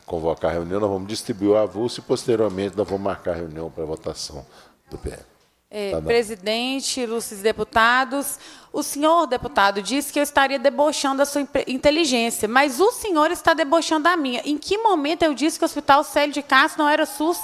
S2: convocar a reunião, nós vamos distribuir o avulso e, posteriormente, nós vamos marcar a reunião para a votação do PM.
S4: É,
S2: Tá
S4: presidente, ilustres deputados, o senhor deputado disse que eu estaria debochando da sua inteligência, mas o senhor está debochando da minha. Em que momento eu disse que o Hospital Célio de Castro não era SUS?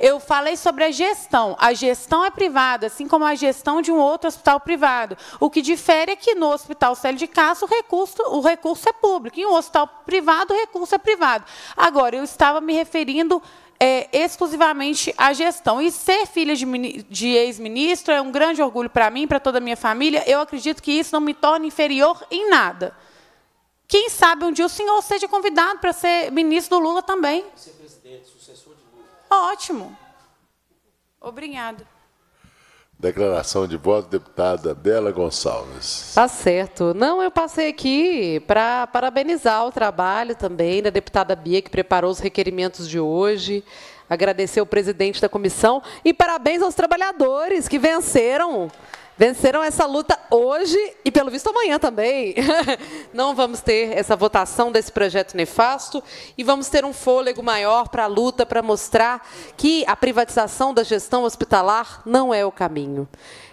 S4: Eu falei sobre a gestão. A gestão é privada, assim como a gestão de um outro hospital privado. O que difere é que no Hospital Célio de Castro o recurso, o recurso é público. Em um hospital privado, o recurso é privado. Agora, eu estava me referindo é, exclusivamente à gestão. E ser filha de, de ex-ministro é um grande orgulho para mim, para toda a minha família. Eu acredito que isso não me torna inferior em nada. Quem sabe um dia o senhor seja convidado para ser ministro do Lula também. Ser presidente, sucessor de Lula. Ótimo. Obrigada.
S2: Declaração de voto, deputada Bela Gonçalves.
S6: Tá certo. Não, eu passei aqui para parabenizar o trabalho também da deputada Bia, que preparou os requerimentos de hoje. Agradecer o presidente da comissão e parabéns aos trabalhadores que venceram. Venceram essa luta hoje e, pelo visto, amanhã também. Não vamos ter essa votação desse projeto nefasto e vamos ter um fôlego maior para a luta, para mostrar que a privatização da gestão hospitalar não é o caminho.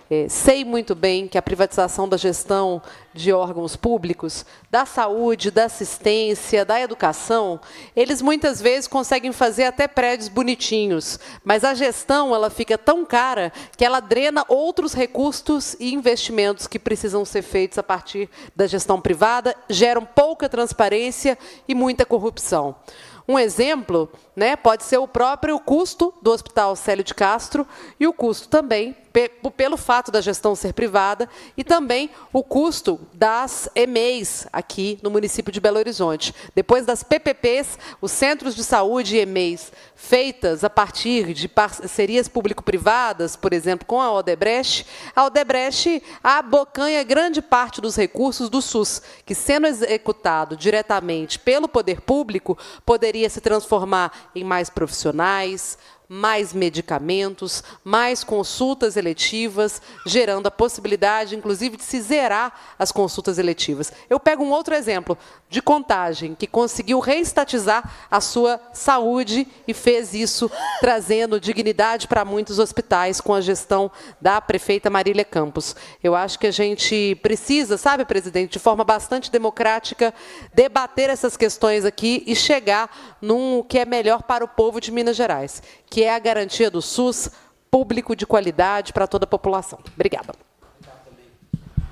S6: É, sei muito bem que a privatização da gestão de órgãos públicos, da saúde, da assistência, da educação, eles muitas vezes conseguem fazer até prédios bonitinhos, mas a gestão ela fica tão cara que ela drena outros recursos e investimentos que precisam ser feitos a partir da gestão privada, geram pouca transparência e muita corrupção. Um exemplo né, pode ser o próprio custo do Hospital Célio de Castro e o custo também, pelo fato da gestão ser privada, e também o custo das EMEIs aqui no município de Belo Horizonte. Depois das PPPs, os centros de saúde e EMEIs feitas a partir de parcerias público-privadas, por exemplo, com a Odebrecht, a Odebrecht abocanha grande parte dos recursos do SUS, que sendo executado diretamente pelo poder público, poderia se transformar em mais profissionais, mais medicamentos, mais consultas eletivas, gerando a possibilidade, inclusive, de se zerar as consultas eletivas. Eu pego um outro exemplo de contagem, que conseguiu reestatizar a sua saúde e fez isso trazendo dignidade para muitos hospitais com a gestão da prefeita Marília Campos. Eu acho que a gente precisa, sabe, presidente, de forma bastante democrática, debater essas questões aqui e chegar num que é melhor para o povo de Minas Gerais, que é a garantia do SUS público de qualidade para toda a população. Obrigada.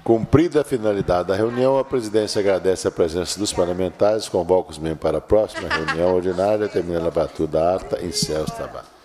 S2: Cumprida a finalidade da reunião, a presidência agradece a presença dos parlamentares, convoca os membros para a próxima reunião ordinária, termina a abertura da ata encerra os trabalhos.